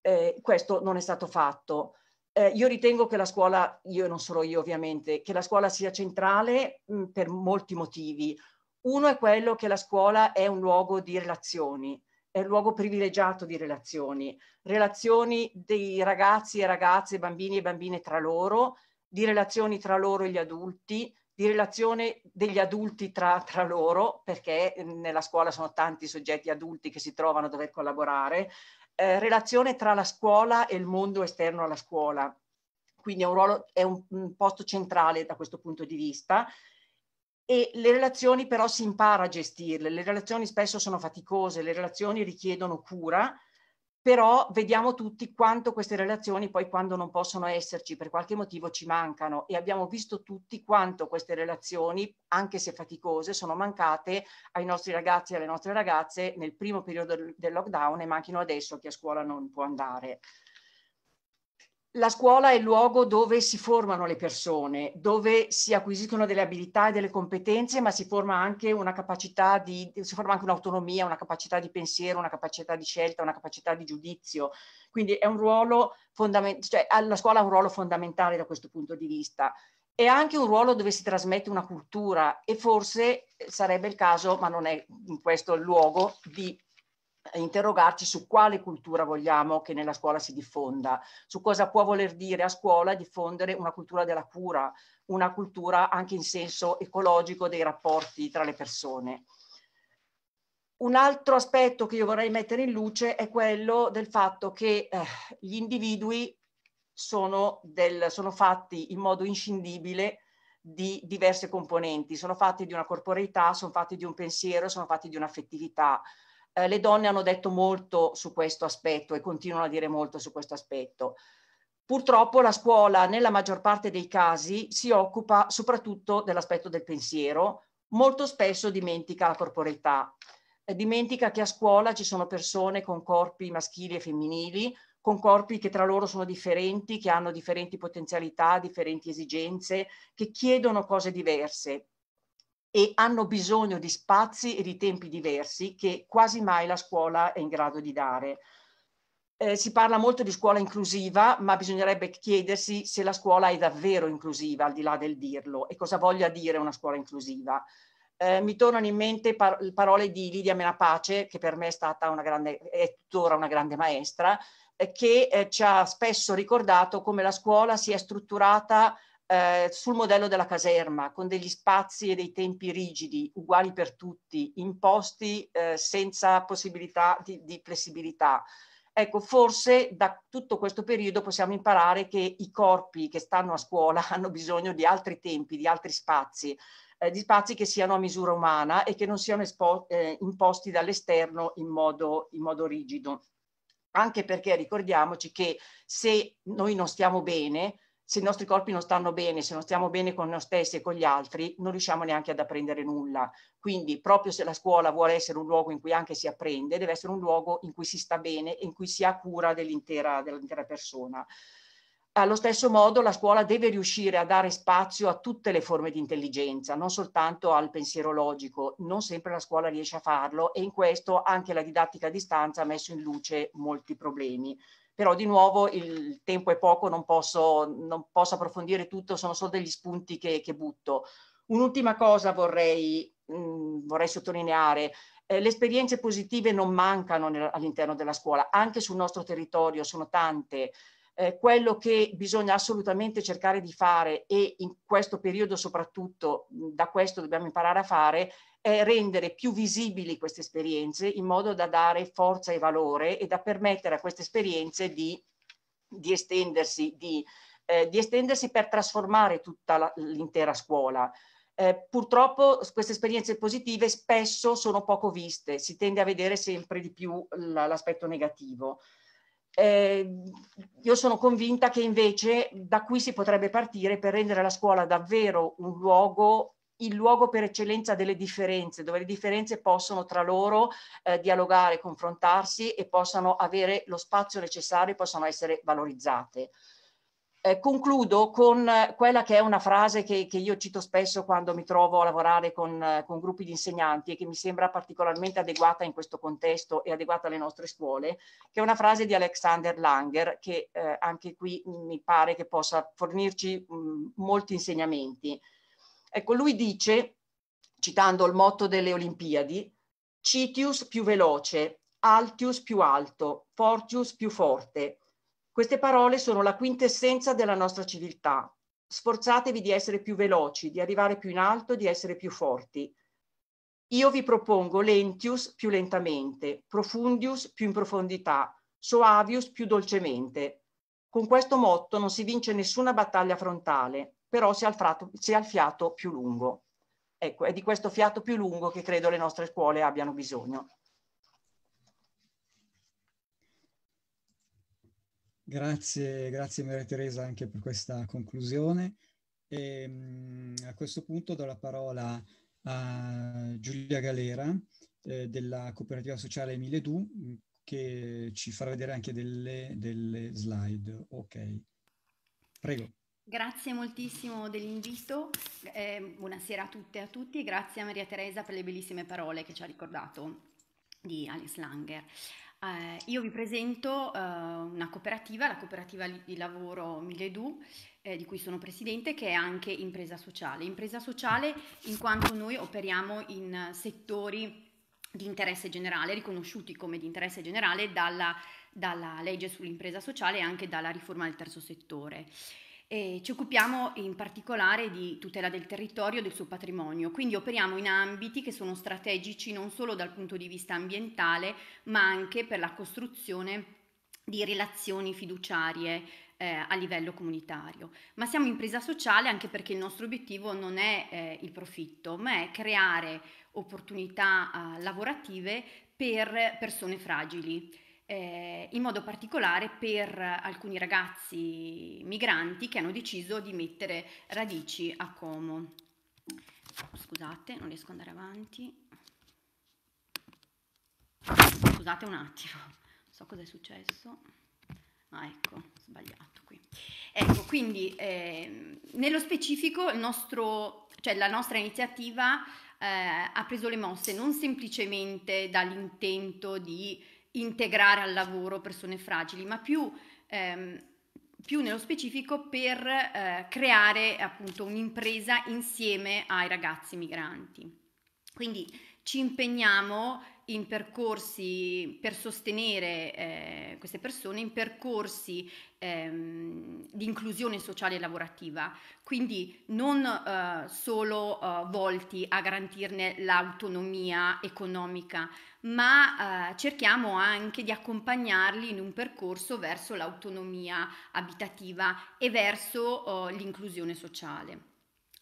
Eh, questo non è stato fatto. Eh, io ritengo che la scuola, io non solo io ovviamente, che la scuola sia centrale mh, per molti motivi. Uno è quello che la scuola è un luogo di relazioni, è un luogo privilegiato di relazioni, relazioni dei ragazzi e ragazze, bambini e bambine tra loro, di relazioni tra loro e gli adulti, di relazione degli adulti tra, tra loro, perché nella scuola sono tanti soggetti adulti che si trovano a dover collaborare, eh, relazione tra la scuola e il mondo esterno alla scuola. Quindi è un, ruolo, è un, un posto centrale da questo punto di vista e le relazioni però si impara a gestirle, le relazioni spesso sono faticose, le relazioni richiedono cura, però vediamo tutti quanto queste relazioni poi quando non possono esserci per qualche motivo ci mancano. E abbiamo visto tutti quanto queste relazioni, anche se faticose, sono mancate ai nostri ragazzi e alle nostre ragazze nel primo periodo del lockdown e manchino adesso che a scuola non può andare la scuola è il luogo dove si formano le persone, dove si acquisiscono delle abilità e delle competenze, ma si forma anche una capacità di, si forma anche un'autonomia, una capacità di pensiero, una capacità di scelta, una capacità di giudizio. Quindi è un ruolo fondamentale, cioè la scuola ha un ruolo fondamentale da questo punto di vista. È anche un ruolo dove si trasmette una cultura e forse sarebbe il caso, ma non è in questo il luogo, di interrogarci su quale cultura vogliamo che nella scuola si diffonda, su cosa può voler dire a scuola diffondere una cultura della cura, una cultura anche in senso ecologico dei rapporti tra le persone. Un altro aspetto che io vorrei mettere in luce è quello del fatto che eh, gli individui sono, del, sono fatti in modo inscindibile di diverse componenti, sono fatti di una corporeità, sono fatti di un pensiero, sono fatti di un'affettività. Eh, le donne hanno detto molto su questo aspetto e continuano a dire molto su questo aspetto. Purtroppo la scuola nella maggior parte dei casi si occupa soprattutto dell'aspetto del pensiero, molto spesso dimentica la corporeità, eh, dimentica che a scuola ci sono persone con corpi maschili e femminili, con corpi che tra loro sono differenti, che hanno differenti potenzialità, differenti esigenze, che chiedono cose diverse e hanno bisogno di spazi e di tempi diversi che quasi mai la scuola è in grado di dare. Eh, si parla molto di scuola inclusiva, ma bisognerebbe chiedersi se la scuola è davvero inclusiva, al di là del dirlo, e cosa voglia dire una scuola inclusiva. Eh, mi tornano in mente par parole di Lidia Menapace, che per me è stata una grande, è tuttora una grande maestra, eh, che eh, ci ha spesso ricordato come la scuola si è strutturata eh, sul modello della caserma, con degli spazi e dei tempi rigidi, uguali per tutti, imposti eh, senza possibilità di, di flessibilità. Ecco, forse da tutto questo periodo possiamo imparare che i corpi che stanno a scuola hanno bisogno di altri tempi, di altri spazi, eh, di spazi che siano a misura umana e che non siano eh, imposti dall'esterno in modo, in modo rigido anche perché ricordiamoci che se noi non stiamo bene, se i nostri corpi non stanno bene, se non stiamo bene con noi stessi e con gli altri, non riusciamo neanche ad apprendere nulla. Quindi proprio se la scuola vuole essere un luogo in cui anche si apprende, deve essere un luogo in cui si sta bene e in cui si ha cura dell'intera, dell'intera persona. Allo stesso modo la scuola deve riuscire a dare spazio a tutte le forme di intelligenza, non soltanto al pensiero logico, non sempre la scuola riesce a farlo e in questo anche la didattica a distanza ha messo in luce molti problemi. Però di nuovo il tempo è poco, non posso, non posso approfondire tutto, sono solo degli spunti che, che butto. Un'ultima cosa vorrei, mh, vorrei sottolineare, eh, le esperienze positive non mancano all'interno della scuola, anche sul nostro territorio sono tante eh, quello che bisogna assolutamente cercare di fare e in questo periodo soprattutto da questo dobbiamo imparare a fare è rendere più visibili queste esperienze in modo da dare forza e valore e da permettere a queste esperienze di, di estendersi, di, eh, di estendersi per trasformare tutta l'intera scuola. Eh, purtroppo queste esperienze positive spesso sono poco viste, si tende a vedere sempre di più l'aspetto negativo. Eh, io sono convinta che invece da qui si potrebbe partire per rendere la scuola davvero un luogo il luogo per eccellenza delle differenze, dove le differenze possono tra loro eh, dialogare, confrontarsi e possano avere lo spazio necessario e possano essere valorizzate. Eh, concludo con quella che è una frase che, che, io cito spesso quando mi trovo a lavorare con, con, gruppi di insegnanti e che mi sembra particolarmente adeguata in questo contesto e adeguata alle nostre scuole, che è una frase di Alexander Langer che eh, anche qui mi pare che possa fornirci mh, molti insegnamenti. Ecco, lui dice, citando il motto delle Olimpiadi, Citius più veloce, Altius più alto, Fortius più forte, queste parole sono la quintessenza della nostra civiltà. Sforzatevi di essere più veloci, di arrivare più in alto, di essere più forti. Io vi propongo lentius più lentamente, profundius più in profondità, soavius più dolcemente. Con questo motto non si vince nessuna battaglia frontale, però si ha frato, si ha il fiato più lungo. Ecco, è di questo fiato più lungo che credo le nostre scuole abbiano bisogno. Grazie, grazie Maria Teresa anche per questa conclusione. E, ehm, a questo punto do la parola a Giulia Galera eh, della cooperativa sociale Emile Du che ci farà vedere anche delle, delle slide. Ok, prego. Grazie moltissimo dell'invito, eh, buonasera a tutte e a tutti grazie a Maria Teresa per le bellissime parole che ci ha ricordato di Alice Langer. Eh, io vi presento eh, una cooperativa, la cooperativa di lavoro Miledu, eh, di cui sono presidente, che è anche impresa sociale. Impresa sociale in quanto noi operiamo in settori di interesse generale, riconosciuti come di interesse generale dalla, dalla legge sull'impresa sociale e anche dalla riforma del terzo settore. E ci occupiamo in particolare di tutela del territorio e del suo patrimonio, quindi operiamo in ambiti che sono strategici non solo dal punto di vista ambientale, ma anche per la costruzione di relazioni fiduciarie eh, a livello comunitario. Ma siamo impresa sociale anche perché il nostro obiettivo non è eh, il profitto, ma è creare opportunità eh, lavorative per persone fragili. Eh, in modo particolare per alcuni ragazzi migranti che hanno deciso di mettere radici a Como. Scusate, non riesco ad andare avanti. Scusate un attimo, non so cosa è successo. Ah, ecco, sbagliato qui. Ecco, quindi eh, nello specifico nostro, cioè la nostra iniziativa eh, ha preso le mosse non semplicemente dall'intento di integrare al lavoro persone fragili, ma più, ehm, più nello specifico per eh, creare appunto un'impresa insieme ai ragazzi migranti. Quindi ci impegniamo in percorsi per sostenere eh, queste persone, in percorsi ehm, di inclusione sociale e lavorativa, quindi non eh, solo eh, volti a garantirne l'autonomia economica, ma eh, cerchiamo anche di accompagnarli in un percorso verso l'autonomia abitativa e verso eh, l'inclusione sociale.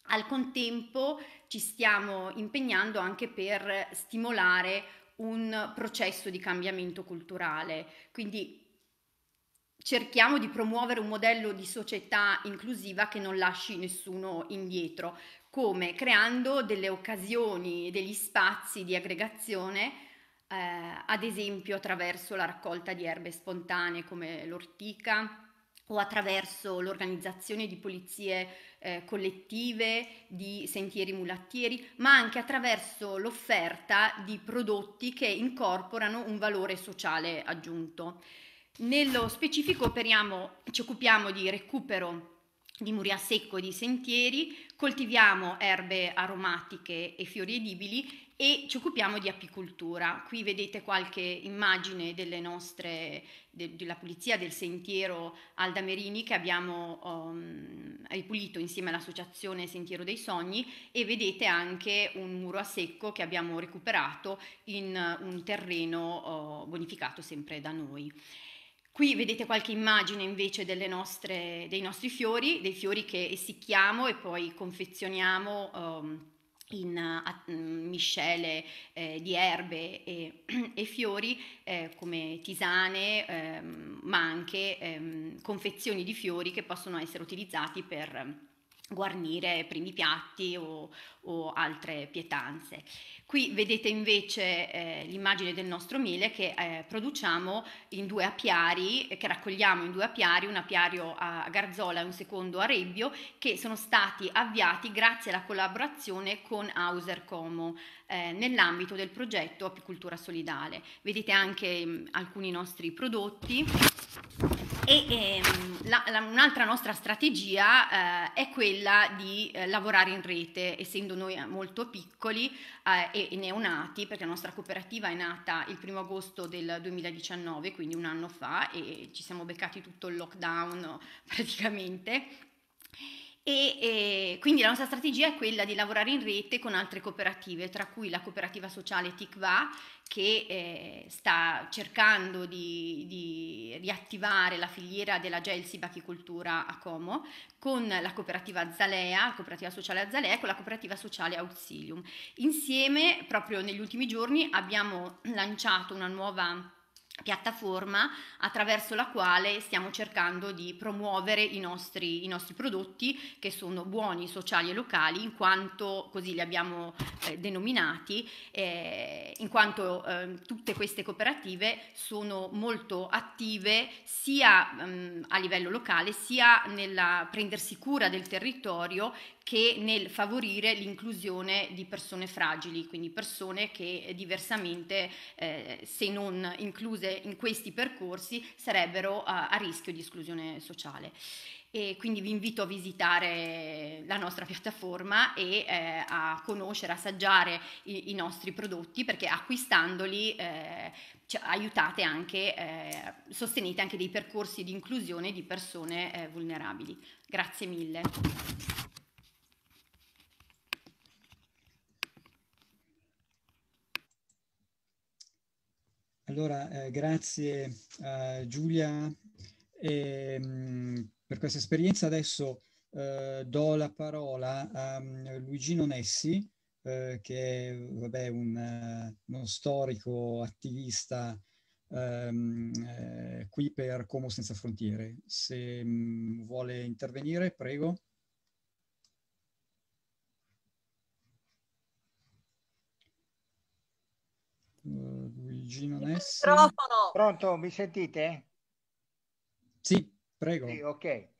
Al contempo ci stiamo impegnando anche per stimolare un processo di cambiamento culturale, quindi cerchiamo di promuovere un modello di società inclusiva che non lasci nessuno indietro, come creando delle occasioni, degli spazi di aggregazione, eh, ad esempio attraverso la raccolta di erbe spontanee come l'ortica o attraverso l'organizzazione di pulizie eh, collettive, di sentieri mulattieri, ma anche attraverso l'offerta di prodotti che incorporano un valore sociale aggiunto. Nello specifico operiamo, ci occupiamo di recupero di muri a secco e di sentieri, coltiviamo erbe aromatiche e fiori edibili e ci occupiamo di apicoltura. Qui vedete qualche immagine nostre, de, della pulizia del sentiero Aldamerini che abbiamo um, ripulito insieme all'associazione Sentiero dei Sogni e vedete anche un muro a secco che abbiamo recuperato in un terreno uh, bonificato sempre da noi. Qui vedete qualche immagine invece nostre, dei nostri fiori, dei fiori che essicchiamo e poi confezioniamo um, in uh, miscele eh, di erbe e, e fiori eh, come tisane, ehm, ma anche ehm, confezioni di fiori che possono essere utilizzati per guarnire primi piatti o, o altre pietanze. Qui vedete invece eh, l'immagine del nostro miele che eh, produciamo in due apiari, che raccogliamo in due apiari, un apiario a Garzola e un secondo a Rebbio, che sono stati avviati grazie alla collaborazione con Hauser Como eh, nell'ambito del progetto Apicoltura Solidale. Vedete anche mh, mm, alcuni nostri prodotti e ehm, un'altra nostra strategia eh, è quella di eh, lavorare in rete, essendo noi molto piccoli eh, e, neonati, perché la nostra cooperativa è nata il primo agosto del 2019, quindi un anno fa, e ci siamo beccati tutto il lockdown praticamente. E, e, quindi la nostra strategia è quella di lavorare in rete con altre cooperative, tra cui la cooperativa sociale TICVA, che eh, sta cercando di, di, riattivare la filiera della Gelsi Bachicoltura a Como, con la cooperativa Zalea, cooperativa sociale Azalea e con la cooperativa sociale Auxilium. Insieme, proprio negli ultimi giorni, abbiamo lanciato una nuova piattaforma attraverso la quale stiamo cercando di promuovere i nostri, i nostri, prodotti che sono buoni, sociali e locali in quanto così li abbiamo eh, denominati eh, in quanto eh, tutte queste cooperative sono molto attive sia mh, a livello locale sia nel prendersi cura del territorio che nel favorire l'inclusione di persone fragili, quindi persone che diversamente, eh, se non incluse in questi percorsi, sarebbero a, a rischio di esclusione sociale. e quindi vi invito a visitare la nostra piattaforma e eh, a conoscere, assaggiare i, i, nostri prodotti perché acquistandoli eh, aiutate anche, eh, sostenete anche dei percorsi di inclusione di persone eh, vulnerabili. Grazie mille. Allora, eh, grazie a Giulia e, mh, per questa esperienza. Adesso eh, do la parola a um, Luigino Nessi, eh, che è vabbè, un, uh, uno storico attivista um, eh, qui per Como Senza Frontiere. Se um, vuole intervenire, prego. Luigino Nessi. Microfono. Pronto, mi sentite? Sì, prego. Sì, ok.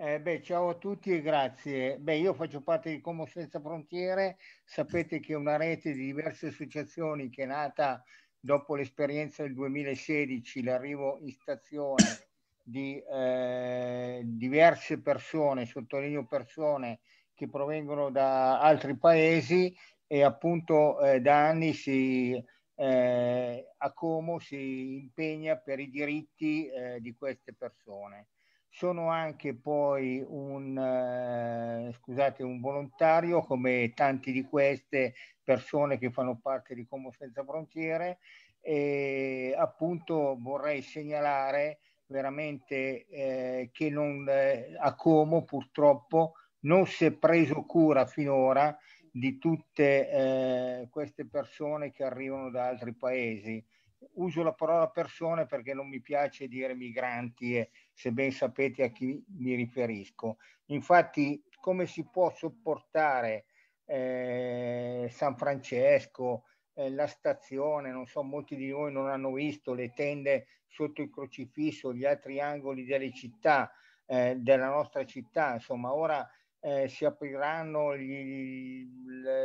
Eh, beh, ciao a tutti e grazie. Beh, io faccio parte di Como Senza Frontiere. Sapete che è una rete di diverse associazioni che è nata dopo l'esperienza del 2016, l'arrivo in stazione di eh, diverse persone, sottolineo persone che provengono da altri paesi e appunto eh, da anni si, eh, a Como si impegna per i diritti eh, di queste persone. Sono anche poi un, eh, scusate, un volontario come tanti di queste persone che fanno parte di Como Senza Frontiere. E appunto vorrei segnalare veramente eh, che non, eh, a Como purtroppo non si è preso cura finora di tutte eh, queste persone che arrivano da altri paesi. Uso la parola persone perché non mi piace dire migranti e se ben sapete a chi mi riferisco. Infatti, come si può sopportare eh, San Francesco, eh, la stazione, non so, molti di noi non hanno visto le tende sotto il crocifisso, gli altri angoli delle città, eh, della nostra città, insomma, ora eh, si apriranno gli, gli,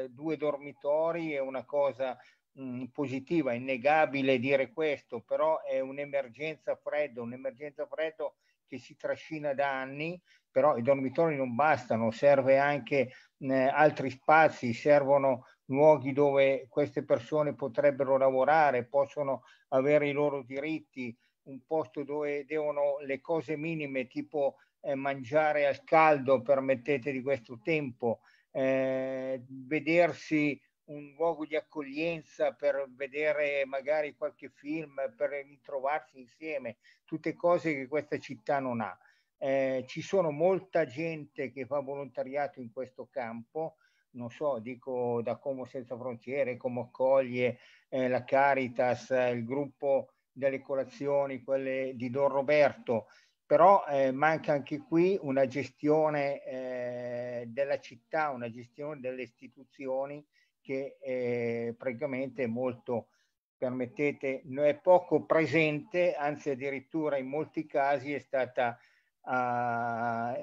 due dormitori, è una cosa mh, mm, positiva, è innegabile dire questo, però è un'emergenza freddo, un'emergenza freddo che si trascina da anni, però i dormitori non bastano, serve anche eh, altri spazi, servono luoghi dove queste persone potrebbero lavorare, possono avere i loro diritti, un posto dove devono le cose minime tipo eh, mangiare al caldo, permettete di questo tempo, eh, vedersi un luogo di accoglienza per vedere magari qualche film, per ritrovarsi insieme, tutte cose che questa città non ha. Eh, ci sono molta gente che fa volontariato in questo campo, non so, dico da Como Senza Frontiere, come accoglie eh, la Caritas, il gruppo delle colazioni, quelle di Don Roberto, però eh, manca anche qui una gestione eh, della città, una gestione delle istituzioni che eh, praticamente è molto, permettete, è poco presente, anzi addirittura in molti casi è stata, ha,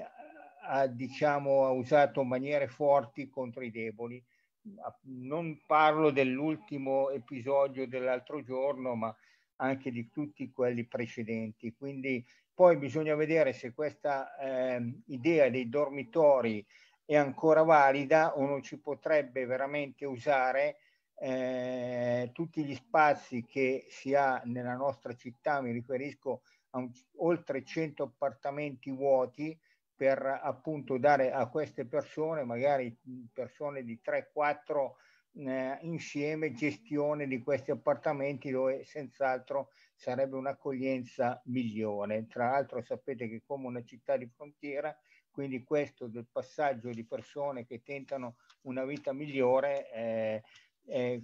ha, diciamo, ha usato maniere forti contro i deboli. Non parlo dell'ultimo episodio dell'altro giorno, ma anche di tutti quelli precedenti. Quindi poi bisogna vedere se questa eh, idea dei dormitori è ancora valida o non ci potrebbe veramente usare eh, tutti gli spazi che si ha nella nostra città, mi riferisco a un, oltre 100 appartamenti vuoti per appunto dare a queste persone, magari persone di 3-4 eh, insieme, gestione di questi appartamenti dove senz'altro sarebbe un'accoglienza migliore. Tra l'altro sapete che come una città di frontiera quindi questo del passaggio di persone che tentano una vita migliore eh, è,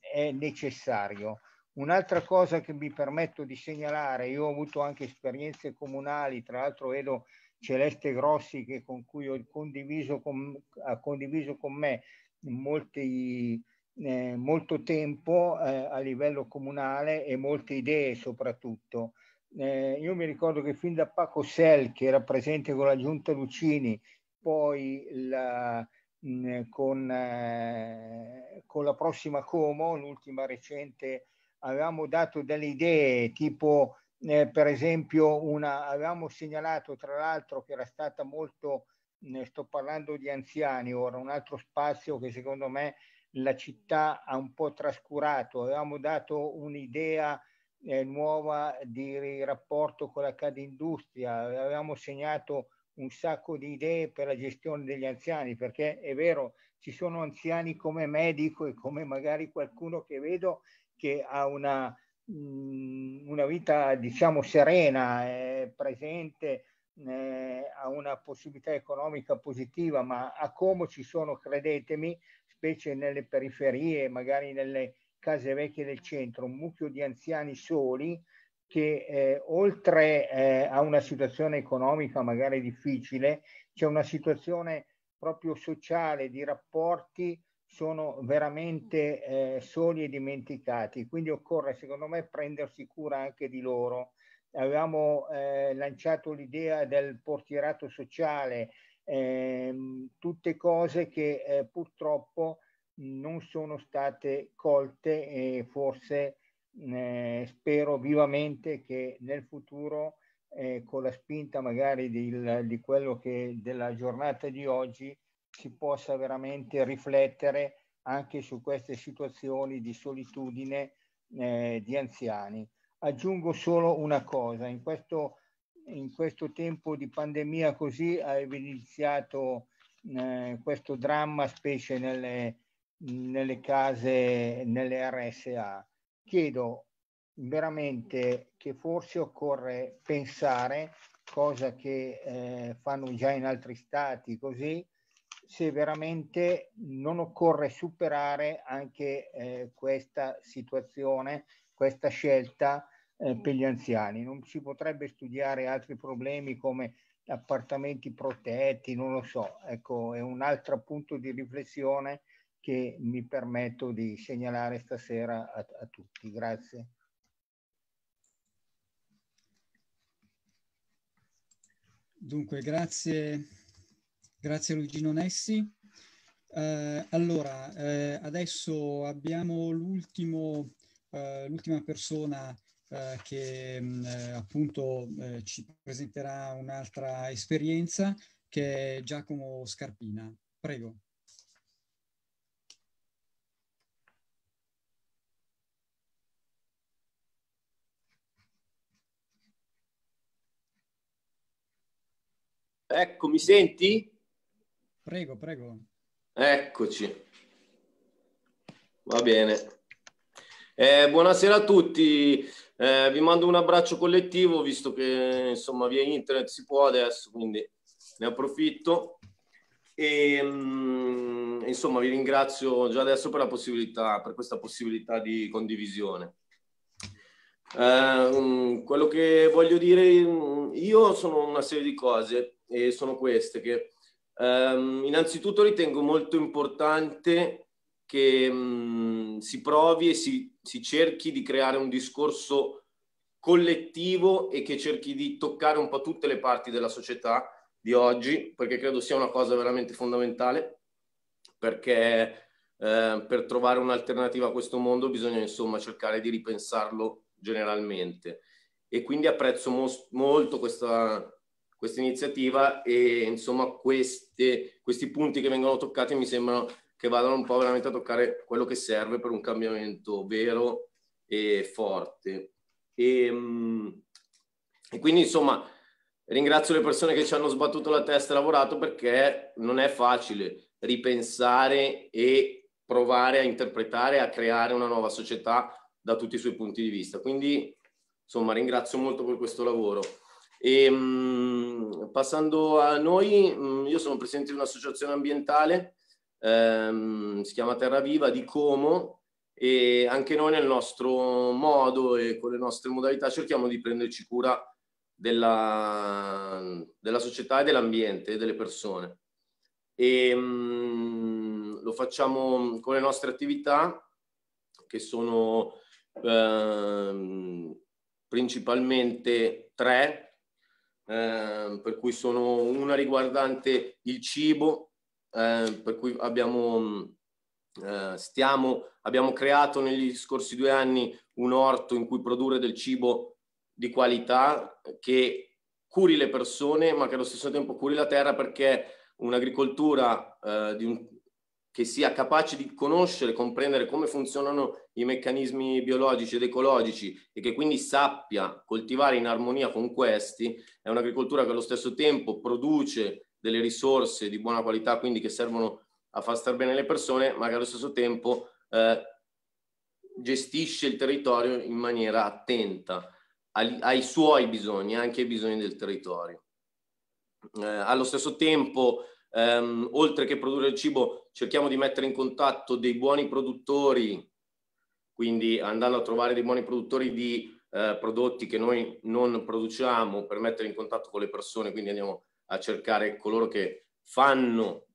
è necessario. Un'altra cosa che mi permetto di segnalare, io ho avuto anche esperienze comunali, tra l'altro vedo Celeste Grossi che con cui ho condiviso con, ha condiviso con me molti, eh, molto tempo eh, a livello comunale e molte idee soprattutto. Eh, io mi ricordo che fin da Paco Sell, che era presente con la giunta Lucini, poi la, mh, mm, con, eh, con, la prossima Como, l'ultima recente, avevamo dato delle idee tipo eh, per esempio, una, avevamo segnalato tra l'altro che era stata molto, ne sto parlando di anziani ora, un altro spazio che secondo me la città ha un po' trascurato, avevamo dato un'idea eh, nuova di rapporto con la Cadindustria, avevamo segnato un sacco di idee per la gestione degli anziani, perché è vero, ci sono anziani come medico e come magari qualcuno che vedo che ha una, mh, una vita, diciamo, serena, è presente, eh, ha una possibilità economica positiva, ma a Como ci sono, credetemi, specie nelle periferie, magari nelle case vecchie del centro, un mucchio di anziani soli che eh, oltre eh, a una situazione economica magari difficile, c'è una situazione proprio sociale di rapporti sono veramente eh, soli e dimenticati, quindi occorre secondo me prendersi cura anche di loro. Avevamo eh, lanciato l'idea del portierato sociale, ehm, tutte cose che eh, purtroppo non sono state colte e forse eh, spero vivamente che nel futuro eh, con la spinta magari di, di quello che della giornata di oggi si possa veramente riflettere anche su queste situazioni di solitudine eh, di anziani. Aggiungo solo una cosa, in questo, in questo tempo di pandemia così ha evidenziato eh, questo dramma specie nelle, nelle case, nelle RSA. Chiedo veramente che forse occorre pensare, cosa che eh, fanno già in altri stati così, se veramente non occorre superare anche eh, questa situazione, questa scelta eh, per gli anziani. Non si potrebbe studiare altri problemi come appartamenti protetti, non lo so. Ecco, è un altro punto di riflessione che mi permetto di segnalare stasera a, a tutti. Grazie. Dunque, grazie, grazie Luigino Nessi. Eh, allora, eh, adesso abbiamo l'ultimo, eh, l'ultima persona eh, che mh, eh, appunto eh, ci presenterà un'altra esperienza, che è Giacomo Scarpina. Prego. Ecco, mi senti? Prego, prego. Eccoci. Va bene. Eh, buonasera a tutti. Eh, vi mando un abbraccio collettivo, visto che insomma via internet si può adesso, quindi ne approfitto. E mh, mm, insomma vi ringrazio già adesso per la possibilità, per questa possibilità di condivisione. Eh, quello che voglio dire io sono una serie di cose e sono queste che um, innanzitutto ritengo molto importante che um, si provi e si, si cerchi di creare un discorso collettivo e che cerchi di toccare un po' tutte le parti della società di oggi, perché credo sia una cosa veramente fondamentale, perché eh, per trovare un'alternativa a questo mondo bisogna insomma cercare di ripensarlo generalmente. E quindi apprezzo mo- molto questa, questa iniziativa e insomma queste, questi punti che vengono toccati mi sembrano che vadano un po' veramente a toccare quello che serve per un cambiamento vero e forte. E, mm, e quindi insomma ringrazio le persone che ci hanno sbattuto la testa e lavorato perché non è facile ripensare e provare a interpretare, a creare una nuova società da tutti i suoi punti di vista. Quindi insomma ringrazio molto per questo lavoro. E, mh, passando a noi, mh, io sono presidente di un'associazione ambientale, ehm, si chiama Terra Viva di Como e anche noi nel nostro modo e con le nostre modalità cerchiamo di prenderci cura della, della società e dell'ambiente e delle persone. E mh, lo facciamo con le nostre attività che sono eh, principalmente tre, eh, per cui sono una riguardante il cibo, eh, per cui abbiamo, eh, stiamo, abbiamo creato negli scorsi due anni un orto in cui produrre del cibo di qualità che curi le persone, ma che allo stesso tempo curi la terra perché un'agricoltura eh, un, che sia capace di conoscere, comprendere come funzionano i meccanismi biologici ed ecologici e che quindi sappia coltivare in armonia con questi, è un'agricoltura che allo stesso tempo produce delle risorse di buona qualità, quindi che servono a far stare bene le persone, ma che allo stesso tempo eh, gestisce il territorio in maniera attenta ai, ai, suoi bisogni, anche ai bisogni del territorio. Eh, allo stesso tempo, ehm, oltre che produrre il cibo, cerchiamo di mettere in contatto dei buoni produttori, quindi andando a trovare dei buoni produttori di eh, prodotti che noi non produciamo per mettere in contatto con le persone, quindi andiamo a cercare coloro che fanno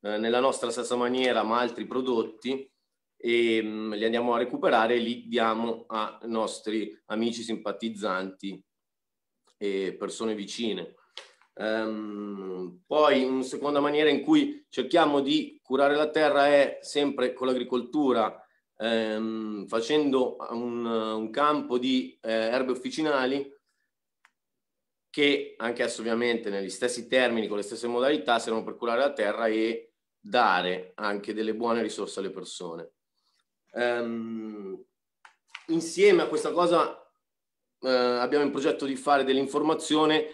eh, nella nostra stessa maniera ma altri prodotti e mh, mm, li andiamo a recuperare e li diamo a nostri amici simpatizzanti e persone vicine. Um, poi una seconda maniera in cui cerchiamo di curare la terra è sempre con l'agricoltura, um, facendo un, un, campo di eh, erbe officinali che anche adesso ovviamente negli stessi termini, con le stesse modalità, servono per curare la terra e dare anche delle buone risorse alle persone. Um, insieme a questa cosa uh, abbiamo in progetto di fare dell'informazione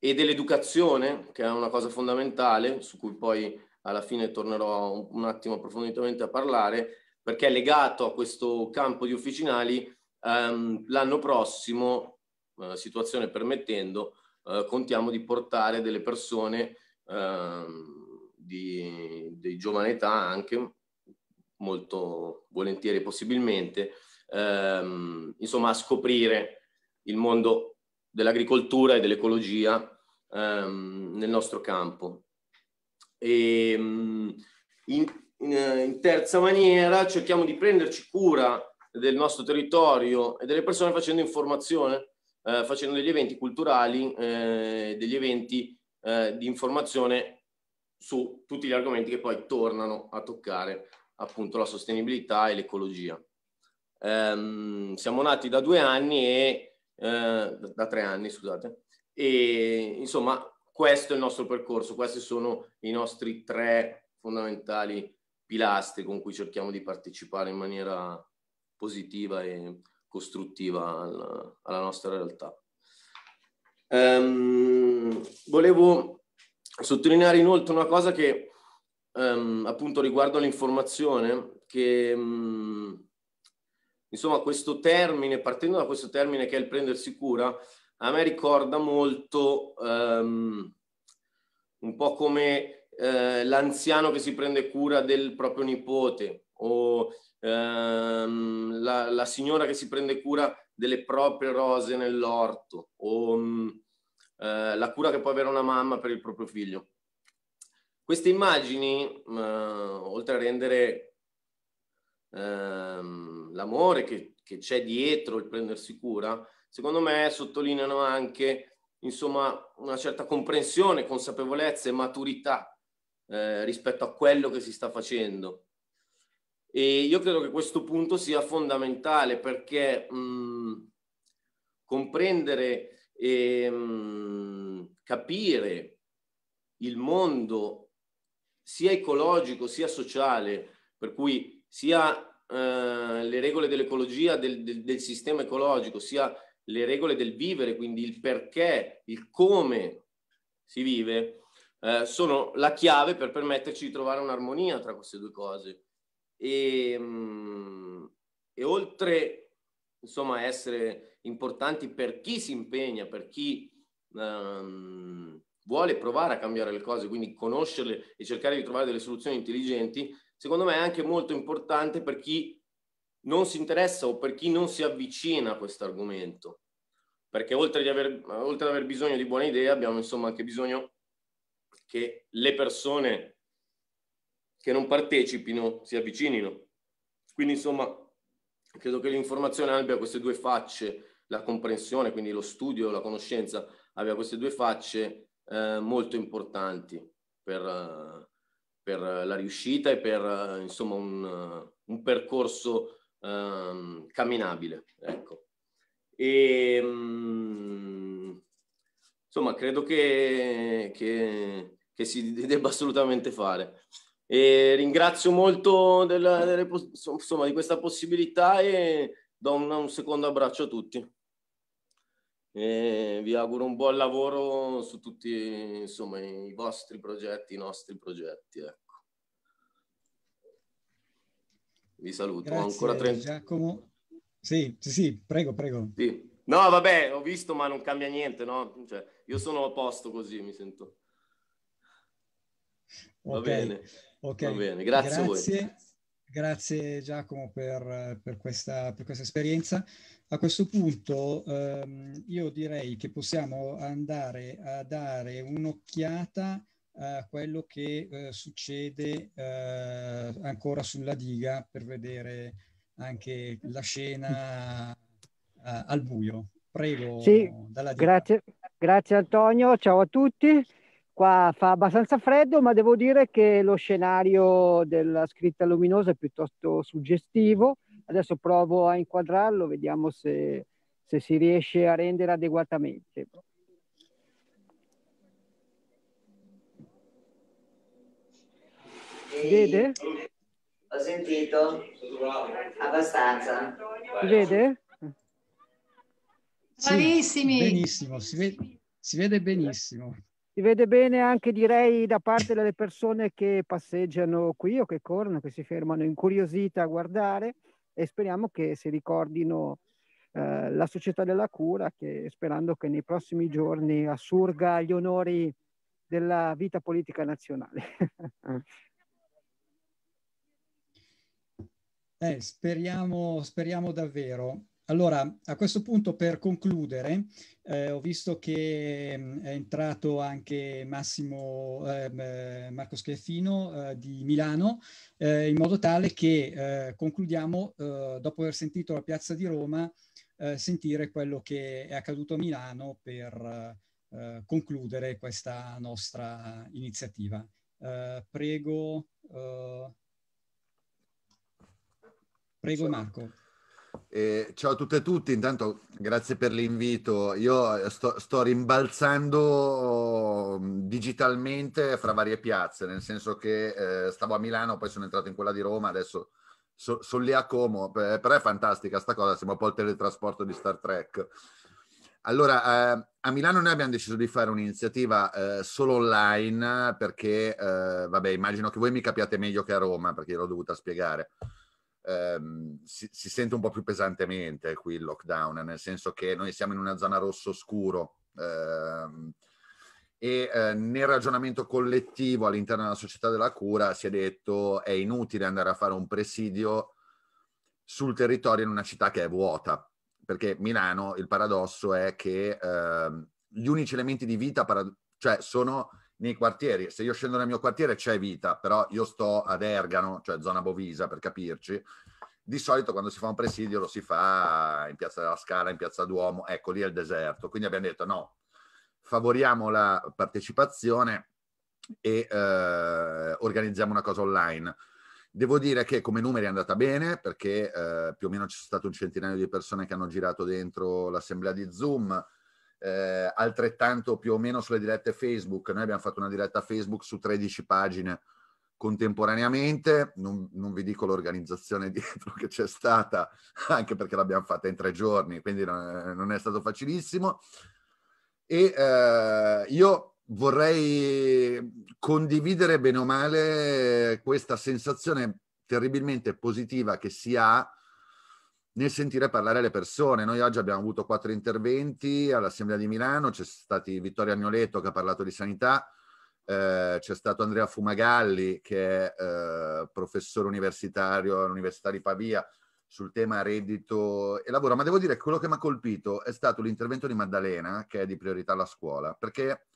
e dell'educazione, che è una cosa fondamentale, su cui poi alla fine tornerò un, un attimo approfonditamente a parlare, perché è legato a questo campo di officinali, um, l'anno prossimo, uh, situazione permettendo, uh, contiamo di portare delle persone uh, di, di giovane età anche, molto volentieri possibilmente, um, insomma a scoprire il mondo dell'agricoltura e dell'ecologia um, nel nostro campo. E, in, in, in, terza maniera cerchiamo di prenderci cura del nostro territorio e delle persone facendo informazione, eh, facendo degli eventi culturali, eh, degli eventi eh, di informazione su tutti gli argomenti che poi tornano a toccare appunto la sostenibilità e l'ecologia. Um, siamo nati da due anni e eh, da tre anni, scusate, e insomma, questo è il nostro percorso, questi sono i nostri tre fondamentali pilastri con cui cerchiamo di partecipare in maniera positiva e costruttiva alla, alla nostra realtà. Um, volevo sottolineare inoltre una cosa che um, appunto riguardo l'informazione, che um, insomma questo termine, partendo da questo termine che è il prendersi cura, a me ricorda molto un po' come eh, l'anziano che si prende cura del proprio nipote o ehm, la, la, signora che si prende cura delle proprie rose nell'orto o um, eh, la cura che può avere una mamma per il proprio figlio. Queste immagini, eh, oltre a rendere ehm, l'amore che, che c'è dietro il prendersi cura, secondo me sottolineano anche insomma, una certa comprensione, consapevolezza e maturità eh, rispetto a quello che si sta facendo. E io credo che questo punto sia fondamentale perché mh, comprendere e mh, capire il mondo sia ecologico sia sociale, per cui sia eh, le regole dell'ecologia del, del, del sistema ecologico, sia le regole del vivere, quindi il perché, il come si vive, eh, sono la chiave per permetterci di trovare un'armonia tra queste due cose. E, mh, mm, e oltre insomma, a essere importanti per chi si impegna, per chi um, vuole provare a cambiare le cose, quindi conoscerle e cercare di trovare delle soluzioni intelligenti, secondo me è anche molto importante per chi non si interessa o per chi non si avvicina a questo argomento. Perché oltre, aver, oltre, ad aver bisogno di buone idee, abbiamo insomma anche bisogno che le persone che non partecipino si avvicinino. Quindi insomma, credo che l'informazione abbia queste due facce, la comprensione, quindi lo studio, la conoscenza, abbia queste due facce eh, molto importanti per, uh, per, la riuscita e per uh, insomma un, uh, un percorso um, camminabile. Ecco. E, um, insomma, credo che, che, che si debba assolutamente fare. E ringrazio molto della, delle, insomma, di questa possibilità e do un, un secondo abbraccio a tutti. E vi auguro un buon lavoro su tutti insomma, i vostri progetti, i nostri progetti. Ecco. Vi saluto. Grazie, ancora 30... Giacomo. Sì, sì, sì, prego, prego. Sì. No, vabbè, ho visto, ma non cambia niente, no? Cioè, io sono a posto così, mi sento. Va Okay, bene. Ok. Va bene, grazie, a voi. Grazie, grazie Giacomo per, per questa, per questa esperienza. A questo punto ehm, io direi che possiamo andare a dare un'occhiata a quello che eh, succede eh, ancora sulla diga per vedere anche la scena eh, al buio. Prego, Sì, dalla diga. grazie, grazie Antonio, ciao a tutti. Qua fa abbastanza freddo, ma devo dire che lo scenario della scritta luminosa è piuttosto suggestivo. Adesso provo a inquadrarlo, vediamo se, se si riesce a rendere adeguatamente. Si vede? Ho sentito abbastanza. Si vede? Sì, Bravissimi. benissimo, si vede, si vede benissimo. Si vede bene anche direi da parte delle persone che passeggiano qui o che corrono, che si fermano incuriosite a guardare e speriamo che si ricordino eh, la società della cura, che sperando che nei prossimi giorni assurga gli onori della vita politica nazionale. Eh, speriamo, speriamo davvero. Allora, a questo punto per concludere, eh, ho visto che mh, è entrato anche Massimo ehm, eh, Marco Schiaffino eh, di Milano, eh, in modo tale che eh, concludiamo, eh, dopo aver sentito la piazza di Roma, sentire quello che è accaduto a Milano per concludere questa nostra iniziativa. Prego, prego Marco. Eh, ciao a tutte e tutti, intanto grazie per l'invito. Io eh, sto, sto rimbalzando mm, digitalmente fra varie piazze, nel senso che eh, stavo a Milano, poi sono entrato in quella di Roma, adesso so- sono lì a Como, eh, però è fantastica sta cosa, siamo un po' il teletrasporto di Star Trek. Allora, eh, a Milano noi abbiamo deciso di fare un'iniziativa eh, solo online perché, eh, vabbè, immagino che voi mi capiate meglio che a Roma perché l'ho dovuta spiegare. Ehm, si, si sente un po' più pesantemente qui il lockdown, nel senso che noi siamo in una zona rosso scuro ehm, e eh, nel ragionamento collettivo all'interno della società della cura si è detto è inutile andare a fare un presidio sul territorio in una città che è vuota, perché Milano il paradosso è che ehm, gli unici elementi di vita para- cioè sono nei quartieri. Se io scendo nel mio quartiere c'è vita, però io sto ad Ergano, cioè zona Bovisa per capirci. Di solito quando si fa un presidio lo si fa in Piazza della Scala, in Piazza Duomo, ecco lì è il deserto. Quindi abbiamo detto no, favoriamo la partecipazione e eh, organizziamo una cosa online. Devo dire che come numeri è andata bene perché eh, più o meno sono stato un centinaio di persone che hanno girato dentro l'assemblea di Zoom, eh, altrettanto più o meno sulle dirette Facebook. Noi abbiamo fatto una diretta Facebook su 13 pagine contemporaneamente, non, non vi dico l'organizzazione dietro che c'è stata, anche perché l'abbiamo fatta in tre giorni, quindi non, non è stato facilissimo. E eh, io vorrei condividere bene o male questa sensazione terribilmente positiva che si ha nel sentire parlare le persone. Noi oggi abbiamo avuto quattro interventi all'Assemblea di Milano, c'è stato Vittorio Agnoletto che ha parlato di sanità, eh, c'è stato Andrea Fumagalli che è eh, professore universitario all'Università di Pavia sul tema reddito e lavoro, ma devo dire che quello che mi ha colpito è stato l'intervento di Maddalena, che è di priorità alla scuola, perché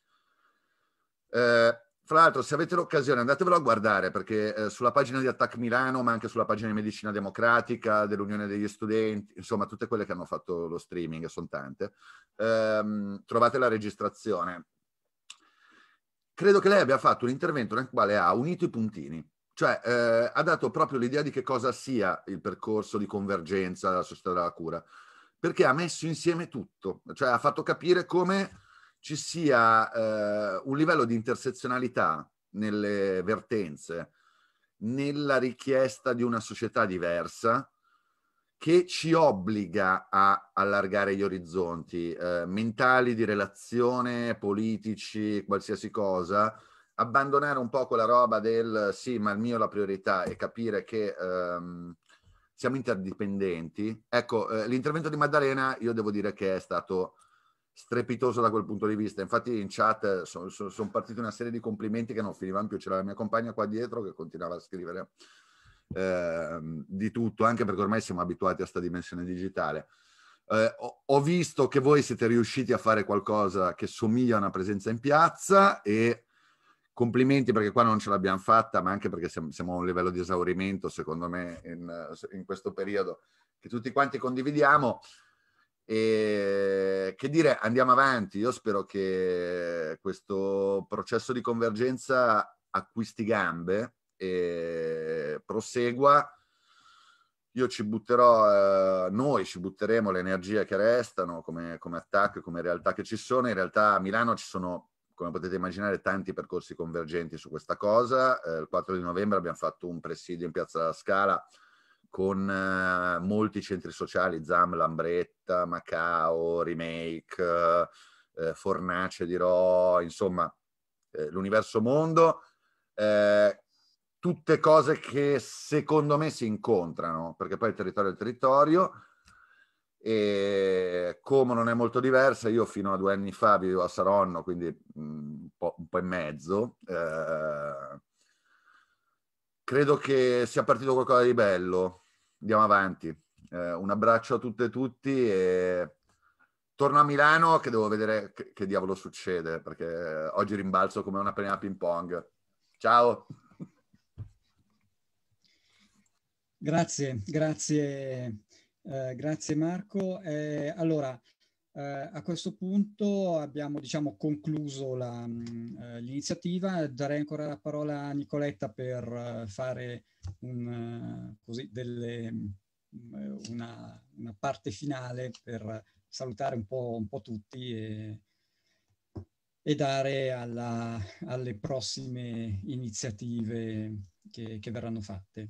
eh, fra l'altro, se avete l'occasione, andatevelo a guardare perché eh, sulla pagina di Attac Milano, ma anche sulla pagina di Medicina Democratica, dell'Unione degli Studenti, insomma, tutte quelle che hanno fatto lo streaming, sono tante, ehm, trovate la registrazione. Credo che lei abbia fatto un intervento nel quale ha unito i puntini, cioè eh, ha dato proprio l'idea di che cosa sia il percorso di convergenza della società della cura, perché ha messo insieme tutto, cioè ha fatto capire come ci sia eh, un livello di intersezionalità nelle vertenze, nella richiesta di una società diversa che ci obbliga a allargare gli orizzonti eh, mentali, di relazione, politici, qualsiasi cosa, abbandonare un po' quella roba del sì, ma il mio è la priorità e capire che ehm, siamo interdipendenti. Ecco, eh, l'intervento di Maddalena io devo dire che è stato strepitoso da quel punto di vista. Infatti in chat sono son, son partiti una serie di complimenti che non finivano più. C'era la mia compagna qua dietro che continuava a scrivere eh, di tutto, anche perché ormai siamo abituati a questa dimensione digitale. Eh, ho, ho, visto che voi siete riusciti a fare qualcosa che somiglia a una presenza in piazza e complimenti perché qua non ce l'abbiamo fatta, ma anche perché siamo, siamo a un livello di esaurimento, secondo me, in, in questo periodo che tutti quanti condividiamo. E che dire, andiamo avanti. Io spero che questo processo di convergenza acquisti gambe e prosegua. Io ci butterò, eh, noi ci butteremo le energie che restano come, come attacco, come realtà che ci sono. In realtà a Milano ci sono, come potete immaginare, tanti percorsi convergenti su questa cosa. Eh, il 4 di novembre abbiamo fatto un presidio in Piazza della Scala con eh, molti centri sociali, ZAM, Lambretta, Macao, Remake, eh, Fornace dirò, insomma, eh, l'universo mondo, eh, tutte cose che secondo me si incontrano, perché poi il territorio è il territorio, e Como non è molto diversa, io fino a due anni fa vivevo a Saronno, quindi mh, mm, un, po', un po' e mezzo. Eh, credo che sia partito qualcosa di bello. Andiamo avanti. Eh, un abbraccio a tutte e tutti e torno a Milano che devo vedere che, che diavolo succede perché oggi rimbalzo come una penna ping pong. Ciao. Grazie, grazie, eh, grazie Marco. Eh, allora, eh, a questo punto abbiamo diciamo, concluso la, mh, mm, eh, l'iniziativa, darei ancora la parola a Nicoletta per uh, fare un, uh, così, delle, mh, mm, una, una, parte finale per salutare un po', un po tutti e, e dare alla, alle prossime iniziative che, che verranno fatte.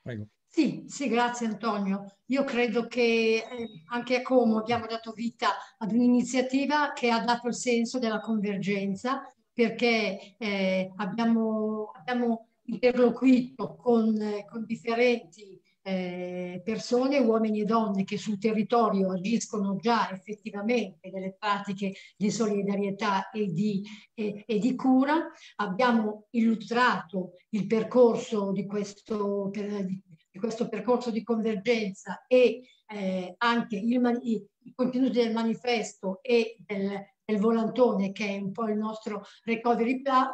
Prego. Sì, sì, grazie Antonio. Io credo che eh, anche a Como abbiamo dato vita ad un'iniziativa che ha dato il senso della convergenza perché eh, abbiamo, abbiamo, interloquito con, eh, con differenti eh, persone, uomini e donne che sul territorio agiscono già effettivamente delle pratiche di solidarietà e di, e, e di cura. Abbiamo illustrato il percorso di questo, per, di, di questo percorso di convergenza e eh, anche il, i, contenuti del manifesto e del, del, volantone che è un po' il nostro recovery plan,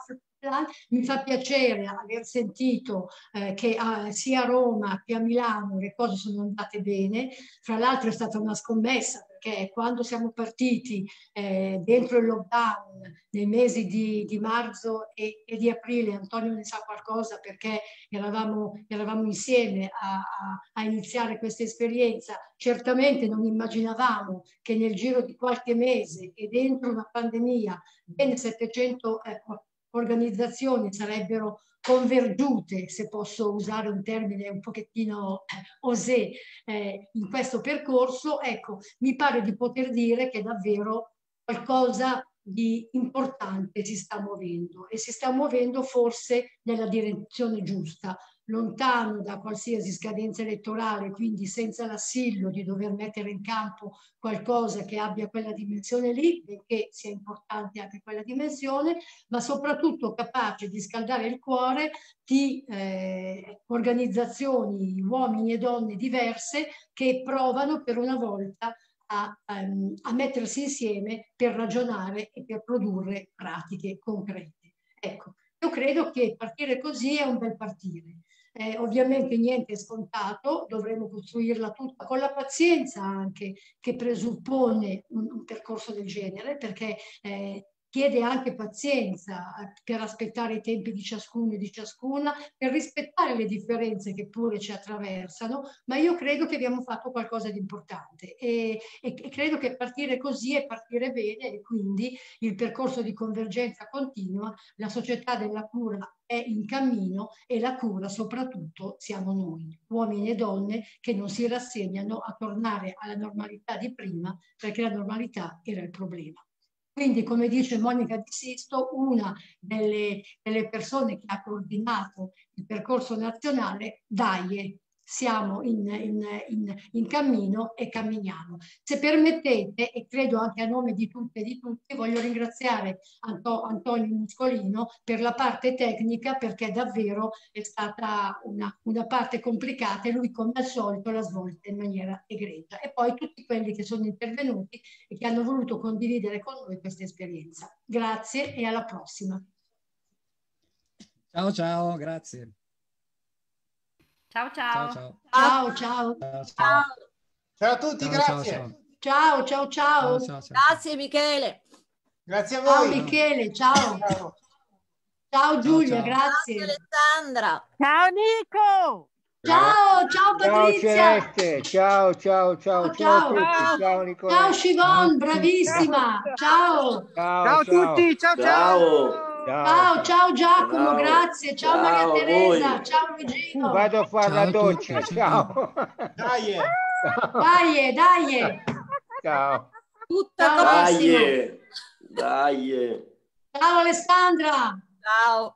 mi fa piacere aver sentito eh, che a, sia a Roma che a Milano le cose sono andate bene. Fra l'altro è stata una scommessa perché quando siamo partiti eh, dentro il lockdown nei mesi di, di marzo e, e, di aprile, Antonio ne sa qualcosa perché eravamo, eravamo insieme a, a, a iniziare questa esperienza, certamente non immaginavamo che nel giro di qualche mese e dentro una pandemia ben 700 eh, organizzazioni sarebbero convergiute, se posso usare un termine un pochettino eh, osé, eh, in questo percorso, ecco, mi pare di poter dire che davvero qualcosa di importante si sta muovendo e si sta muovendo forse nella direzione giusta lontano da qualsiasi scadenza elettorale, quindi senza l'assillo di dover mettere in campo qualcosa che abbia quella dimensione lì, benché sia importante anche quella dimensione, ma soprattutto capace di scaldare il cuore di eh, organizzazioni, uomini e donne diverse che provano per una volta a, um, a mettersi insieme per ragionare e per produrre pratiche concrete. Ecco, io credo che partire così è un bel partire. Eh, ovviamente niente è scontato, dovremo costruirla tutta con la pazienza anche che presuppone un, un percorso del genere, perché eh, chiede anche pazienza eh, per aspettare i tempi di ciascuno e di ciascuna, per rispettare le differenze che pure ci attraversano, ma io credo che abbiamo fatto qualcosa di importante. E, e, e credo che partire così è partire bene e quindi il percorso di convergenza continua, la società della cura è in cammino e la cura soprattutto siamo noi, uomini e donne che non si rassegnano a tornare alla normalità di prima perché la normalità era il problema. Quindi, come dice Monica Di Sisto, una delle, delle persone che ha coordinato il percorso nazionale, Daie, siamo in, in, in, in, cammino e camminiamo. Se permettete, e credo anche a nome di tutte e di tutti, voglio ringraziare Anto, Antonio Muscolino per la parte tecnica perché davvero è stata una, una parte complicata e lui come al solito l'ha svolta in maniera egregia. E poi tutti quelli che sono intervenuti e che hanno voluto condividere con noi questa esperienza. Grazie e alla prossima. Ciao ciao, grazie. Ciao ciao. Ciao ciao. Ciao ciao. Ciao, ciao a tutti, grazie. Ciao ciao ciao. Grazie Michele. Grazie a Ciao voi. Michele, ciao. Ciao, ciao Giulia, grazie. Grazie Alessandra. Ciao Nico. Ciao, ciao Ciao Patrizia. Celeste, ciao ciao ciao ciao, a tutti, Ciao. ciao Nicola. Ciao Shivon, bravissima. Ciao. Ciao, Ciao a tutti, ciao ciao. Ciao, ciao Giacomo, Ciao. grazie. Ciao, Ciao Maria Teresa, voi. ciao Luigino. Vado a fare Ciao la doccia, ciao. ciao. Dai, Dai, dai. Ciao. Tutta Ciao. Dai, dai. Ciao Alessandra. Ciao.